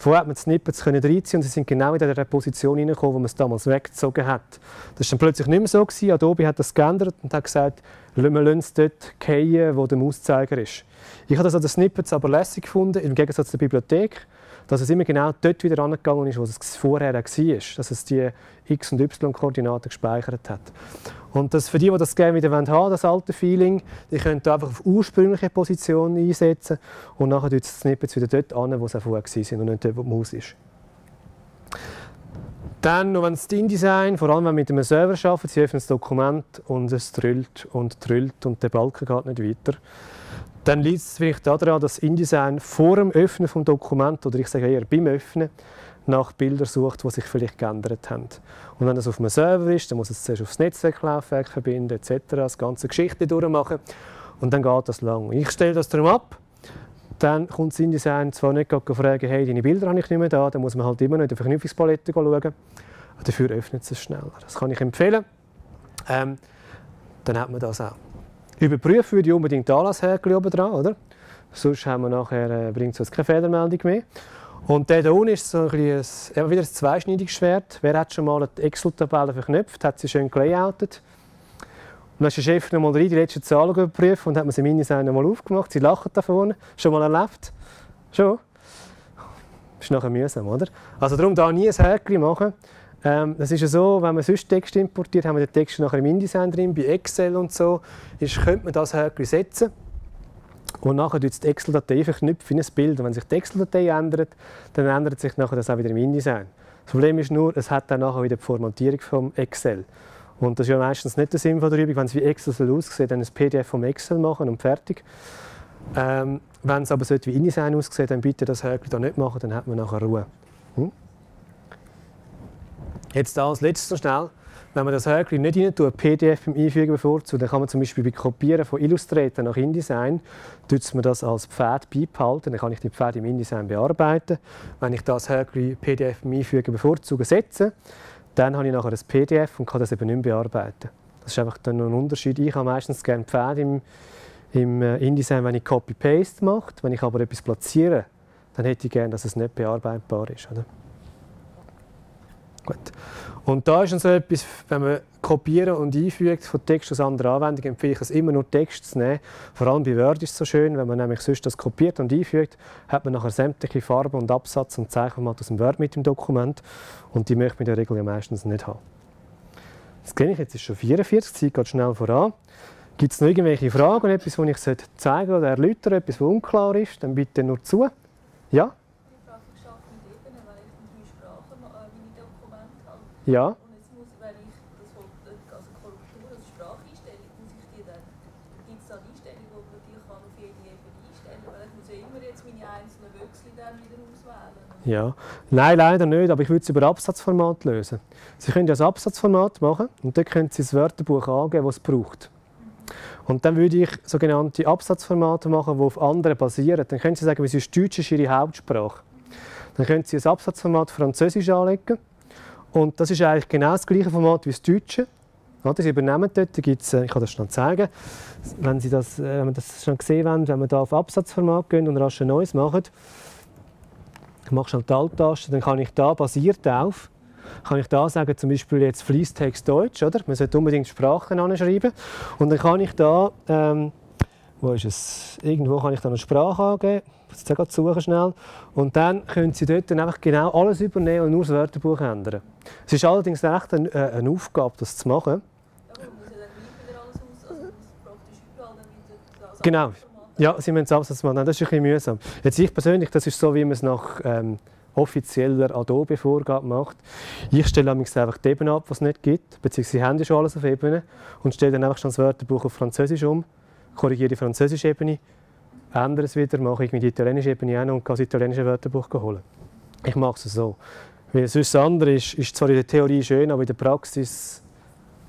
Vorher hat man die Snippets reinziehen und sie sind genau in der Position hineingekommen, wo man es damals weggezogen hat. Das war dann plötzlich nicht mehr so. Gewesen. Adobe hat das geändert und hat gesagt, wir lassen es dort fallen, wo der Mauszeiger ist. Ich habe das an den Snippets aber lässig gefunden, im Gegensatz zur Bibliothek dass es immer genau dort wieder angegangen ist, wo es vorher war, dass es die X- und Y-Koordinaten gespeichert hat. Und das, für die, die das gerne wieder haben wollen, das alte Feeling, die können einfach auf ursprüngliche Position einsetzen und nachher tut das Snippets wieder dort an, wo sie vorher waren und nicht dort, wo die Maus ist. Dann wenn das InDesign, vor allem wenn wir mit einem Server arbeiten, sie öffnen das Dokument und es trüllt und trüllt und der Balken geht nicht weiter dann liegt es vielleicht daran, dass InDesign vor dem Öffnen des Dokuments oder ich sage eher beim Öffnen nach Bildern sucht, die sich vielleicht geändert haben. Und wenn das auf einem Server ist, dann muss es zuerst aufs Netzwerklaufwerk verbinden etc., das ganze Geschichte durchmachen und dann geht das lang. Ich stelle das darum ab, dann kommt das InDesign zwar nicht fragen, hey, deine Bilder habe ich nicht mehr da, dann muss man halt immer noch in die Verknüpfungspalette schauen, dafür öffnet es schneller. Das kann ich empfehlen. Ähm, dann hat man das auch. Überprüfen würde ich unbedingt die Anlasshäkchen oben dran, oder? Sonst haben wir nachher, äh, bringt es keine Fehlermeldung mehr. Und der hier unten ist so ein, ein, wieder ein zweischneidiges. Wer hat schon mal eine Excel-Tabelle verknüpft, hat sie schön gelayoutet. Und dann ist der Chef noch mal rein, die letzten Zahlen überprüft und hat mir sie Minisign mal aufgemacht. Sie lachen da vorne. Schon mal erlebt? Schon? Ist nachher mühsam, oder? Also darum da nie ein Häkchen machen. Ähm, das ist ja so, wenn man sonst Text importiert, haben wir den Text nachher im InDesign drin, bei Excel und so, ist, könnte man das Häkchen setzen und nachher die Excel-Datei verknüpfen in ein Bild. Und wenn sich die Excel-Datei ändert, dann ändert sich nachher das auch wieder im InDesign. Das Problem ist nur, es hat dann nachher wieder die Formatierung vom Excel. Und das ist ja meistens nicht der Sinn von der Übung. Wenn es wie Excel soll aussehen, dann ein PDF vom Excel machen und fertig. Ähm, wenn es aber wie InDesign aussieht, dann bitte das Häkchen da nicht machen, dann hat man nachher Ruhe. Hm? Jetzt als letztes noch schnell, wenn man das Häkchen nicht rein tut, PDF beim Einfügen bevorzugt, dann kann man zum Beispiel bei Kopieren von Illustrator nach InDesign, tut man das als Pfad beibehalten, dann kann ich die Pfade im InDesign bearbeiten. Wenn ich das Häkchen PDF beim Einfügen bevorzuge setze, dann habe ich nachher das PDF und kann das eben nicht mehr bearbeiten. Das ist einfach dann noch ein Unterschied. Ich habe meistens gerne Pfade im, im äh, InDesign, wenn ich Copy-Paste mache. Wenn ich aber etwas platziere, dann hätte ich gerne, dass es nicht bearbeitbar ist. Oder? Gut. Und da ist dann so etwas, wenn man kopieren und einfügt von Text aus anderen Anwendungen, empfehle ich es immer nur Text zu nehmen. Vor allem bei Word ist es so schön, wenn man nämlich sonst das kopiert und einfügt, hat man nachher sämtliche Farben und Absatz und Zeichenformat aus dem Word mit dem Dokument und die möchte man in der Regel ja meistens nicht haben. Das kenne ich, jetzt ist schon 44, die Zeit geht schnell voran. Gibt es noch irgendwelche Fragen, etwas, das ich zeigen oder erläutern etwas, was unklar ist, dann bitte nur zu. Ja? Ja. Und jetzt muss, wenn ich das also Korrektur, also Spracheinstellung, muss ich die dann, gibt es da Einstellungen, wo man die kann auf jede Ebene einstellen kann? Weil ich muss ja immer jetzt meine einzelnen Wechsel dann wieder auswählen. Ja, nein, leider nicht, aber ich würde es über Absatzformat lösen. Sie können ja das Absatzformat machen und dann können Sie das Wörterbuch angeben, das es braucht. Und dann würde ich sogenannte Absatzformate machen, die auf anderen basieren. Dann können Sie sagen, wie Deutsch ist Ihre Hauptsprache. Dann können Sie ein Absatzformat Französisch anlegen und das ist eigentlich genau das gleiche Format wie das Deutsche. Sie übernehmen dort, da gibt's, äh, ich kann das schnell zeigen, wenn Sie das, äh, wenn das schon gesehen haben, wenn wir da auf Absatzformat gehen und rasch ein neues machen, mache schnell die Alt-Taste, dann kann ich da basiert auf kann ich da sagen, zum Beispiel jetzt Fließtext Deutsch, oder? Man sollte unbedingt Sprachen anschreiben. Und dann kann ich da, ähm, wo ist es? Irgendwo kann ich da eine Sprache angeben. Jetzt gerade suchen schnell. Und dann können Sie dort dann einfach genau alles übernehmen und nur das Wörterbuch ändern. Es ist allerdings echt eine, äh, eine Aufgabe, das zu machen. Genau. Ja, Sie müssen es Absatz machen. Das ist ein bisschen mühsam. Jetzt ich persönlich, das ist so, wie man es nach ähm, offizieller Adobe-Vorgabe macht. Ich stelle einfach die Ebene ab, was es nicht gibt, beziehungsweise haben schon alles auf Ebene und stelle dann einfach schon das Wörterbuch auf Französisch um, korrigiere die französische Ebene, ändere es wieder, mache ich die italienische Ebene an und kann das italienische Wörterbuch holen. Ich mache es so. Weil sonst andere ist, ist zwar in der Theorie schön, aber in der Praxis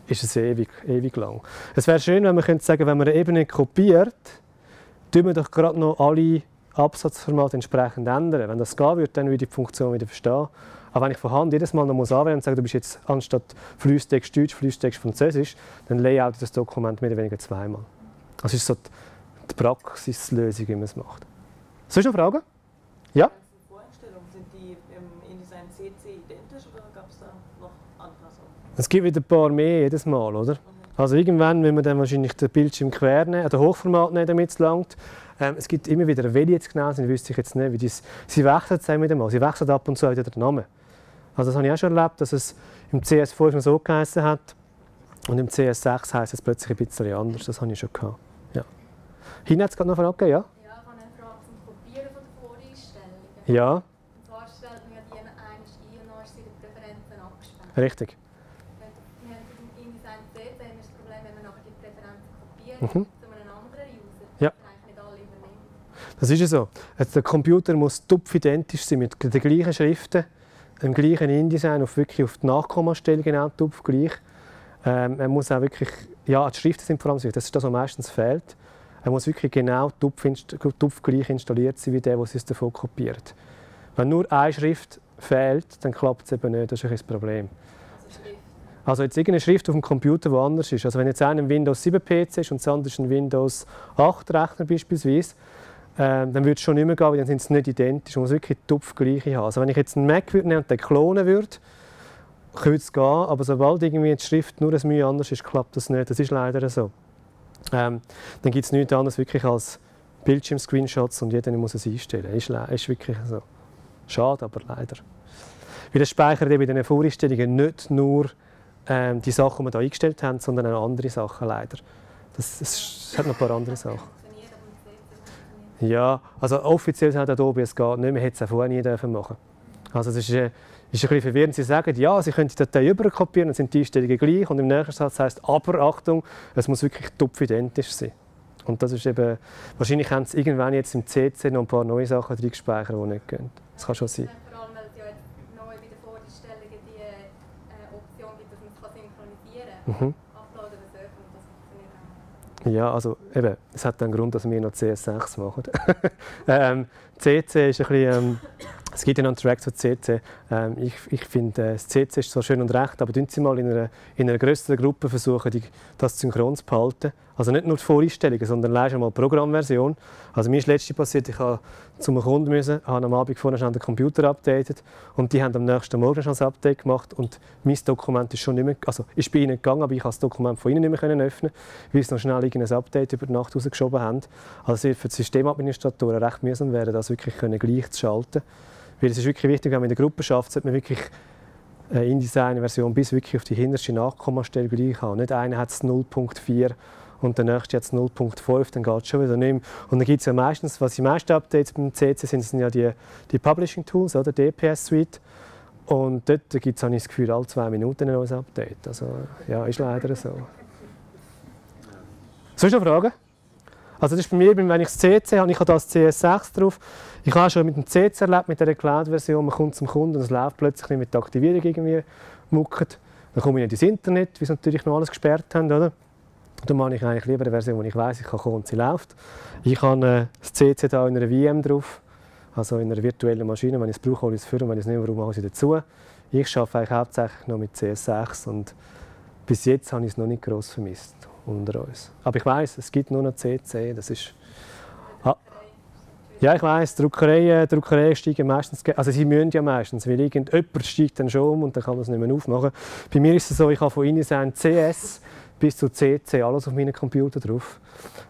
ist es ewig, ewig lang. Es wäre schön, wenn man könnte sagen, wenn man eine Ebene kopiert, tun wir doch gerade noch alle Absatzformat entsprechend ändern. Wenn das gehen würde, dann würde ich die Funktion wieder verstehen. Aber wenn ich von Hand jedes Mal noch muss anwählen und sage, du bist jetzt anstatt Fließtext Deutsch, Fließtext Französisch, dann layout das Dokument mehr oder weniger zweimal. Das ist so die Praxislösung, wie man es macht. Soll du noch Fragen? Ja? Sind die im InDesign CC identisch oder gab es da noch Anpassungen? Es gibt wieder ein paar mehr jedes Mal, oder? Also irgendwann, wenn man dann wahrscheinlich den Bildschirm quer nehmen, oder Hochformat nehmen, damit es langt. Ähm, es gibt immer wieder, welche jetzt genau sind, wüsste ich jetzt nicht. Wie dies, sie wechseln dem Mal. Sie wechseln ab und zu wieder den Namen. Also das habe ich auch schon erlebt, dass es im CS5 noch so geheißen hat und im CS6 heisst es plötzlich ein bisschen anders. Das habe ich schon gehabt. Ja. Hina hat es gerade noch eine Frage, ja? Ja, ich habe eine Frage zum Kopieren von der Voreinstellungen. Ja. Und zwar stellt man ja die einmal ein und dann in den Präferenzen abgesperrt. Richtig. Wir haben im InDesign C haben wir das Problem, wenn man nachher die Präferenzen kopiert Mhm. zu einem anderen User, Ja. eigentlich nicht alle übernimmt. Das ist ja so. Also der Computer muss tupfidentisch sein mit den gleichen Schriften, dem gleichen InDesign, auf wirklich auf die Nachkommastelle genau tupf gleich. Ähm, er muss auch wirklich, ja, die Schriften sind vor allem wichtig, das ist das, was meistens fehlt. Er muss wirklich genau tupfgleich tupf installiert sein, wie der, der es davon kopiert. Wenn nur eine Schrift fehlt, dann klappt es eben nicht, das ist ein Problem. Also jetzt irgendeine Schrift auf dem Computer, die anders ist. Also wenn jetzt einer ein Windows 7 PC ist und das andere ist ein Windows 8 Rechner beispielsweise, ähm, dann würde es schon nicht mehr gehen, weil dann sind sie nicht identisch. Man muss wirklich Tupfgleiche haben. Also wenn ich jetzt einen Mac würde nehmen und den klonen würde, könnte es gehen, aber sobald irgendwie die Schrift nur ein Mühe anders ist, klappt das nicht. Das ist leider so. Ähm, dann gibt es nichts anderes wirklich als Bildschirm-Screenshots und jeder muss es einstellen. Ist, ist wirklich so. Schade, aber leider. Weil das speichert eben in diesen Voreinstellungen nicht nur ähm, die Sachen, die wir hier eingestellt haben, sondern auch andere Sachen leider. Das, es hat noch ein paar andere Sachen. Ja, also offiziell hat es geht nicht mehr, hätte es auch vorher nie dürfen machen. Also es ist, äh, ist ein bisschen verwirrend. Sie sagen, ja, Sie können die Datei überkopieren, dann sind die Einstellungen gleich und im nächsten Satz heißt aber Achtung, es muss wirklich tupfidentisch sein. Und das ist eben, wahrscheinlich haben sie irgendwann jetzt im CC noch ein paar neue Sachen drin gespeichert, die nicht gehen. Das kann schon sein. Vor allem, weil es ja jetzt neu bei den Voreinstellungen die äh, Option gibt, dass man es kann synchronisieren kann. Mhm. Uploaden oder surfen und das funktioniert auch. Ja, also eben, es hat einen Grund, dass wir noch CS6 machen. *laughs* ähm, CC ist ein bisschen, ähm, es gibt ja noch einen Track zu CC. Ähm, ich ich finde, äh, das CC ist zwar schön und recht, aber tun Sie mal in einer, in einer größeren Gruppe versuchen, die, das synchron zu behalten. Also nicht nur die Voreinstellungen, sondern leise mal die Programmversion. Also mir ist letzte passiert, ich habe zu einem Kunden müssen, habe am Abend vorher schon den Computer updated und die haben am nächsten Morgen schon das Update gemacht und mein Dokument ist schon nicht mehr, also ist bei ihnen gegangen, aber ich habe das Dokument von ihnen nicht mehr öffnen, weil sie noch schnell irgendein Update über die Nacht rausgeschoben haben. Also für die Systemadministratoren recht mühsam werden, das wirklich gleich zu schalten. Weil es ist wirklich wichtig, wenn man in der Gruppe schafft, sollte man wirklich eine InDesign-Version bis wirklich auf die hinterste Nachkommastelle gleich haben. Nicht einer hat es 0.4 und der nächste hat es 0.5, dann geht es schon wieder nicht mehr. Und dann gibt es ja meistens, was die meisten Updates beim CC sind, sind ja die, die Publishing Tools, oder DPS Suite. Und dort gibt es, habe ich das Gefühl, alle zwei Minuten ein neues Update. Also ja, ist leider so. Ich noch Fragen? Also das ist bei mir, wenn ich das CC habe, ich habe das CS6 drauf. Ich habe schon mit dem CC erlebt, mit der Cloud-Version, man kommt zum Kunden und es läuft plötzlich nicht mit der Aktivierung irgendwie mucket. Dann komme ich nicht ins Internet, weil sie natürlich noch alles gesperrt haben, oder? Dann mache ich eigentlich lieber eine Version, wo ich weiß, ich kann kommen und sie läuft. Ich habe äh, das CC da in einer VM drauf, also in einer virtuellen Maschine. Wenn ich es brauche, hole ich es für und wenn ich es nicht mehr brauche, mache ich es dazu. Ich arbeite eigentlich hauptsächlich noch mit CS6 und bis jetzt habe ich es noch nicht gross vermisst unter uns. Aber ich weiß, es gibt nur noch CC, das ist... Ja, ich weiss, Druckereien, Druckereien steigen meistens, also sie müssen ja meistens, weil irgendjemand steigt dann schon um und dann kann man es nicht mehr aufmachen. Bei mir ist es so, ich habe von InDesign CS bis zu CC alles auf meinem Computer drauf.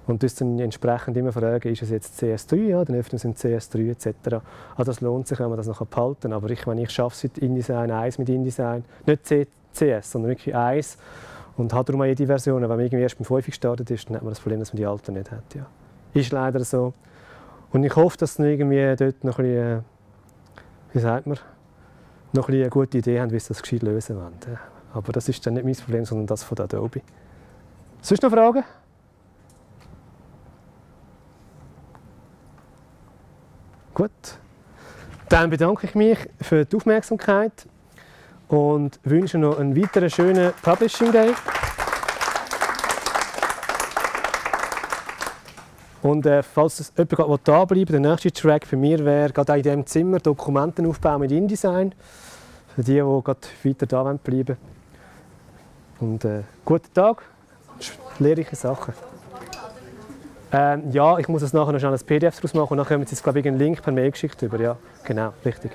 Und das dann entsprechend immer fragen, ist es jetzt CS3, ja, dann öffnen sie CS3 etc. Also das lohnt sich, wenn man das noch behalten. Aber ich meine, ich arbeite seit InDesign 1 mit InDesign, nicht CS, sondern wirklich 1 und habe darum auch jede Version. Wenn man irgendwie erst beim 5 gestartet ist, dann hat man das Problem, dass man die alten nicht hat. Ja. Ist leider so. Und ich hoffe, dass sie irgendwie dort noch ein bisschen, äh, wie sagt man, noch ein eine gute Idee haben, wie sie das gescheit lösen wollen. Aber das ist dann nicht mein Problem, sondern das von Adobe. Sonst noch Fragen? Gut. Dann bedanke ich mich für die Aufmerksamkeit und wünsche noch einen weiteren schönen Publishing Day. Und äh, falls jemand da bleibt, der nächste Track für mich wäre gerade auch in diesem Zimmer Dokumentenaufbau mit InDesign. Für die, die gerade weiter da bleiben wollen. Und äh, guten Tag, lehrreiche Sachen. Ähm, ja, ich muss es nachher noch schnell ein PDF draus machen und dann können Sie es, glaube ich, einen Link per Mail geschickt über. Ja, genau, richtig.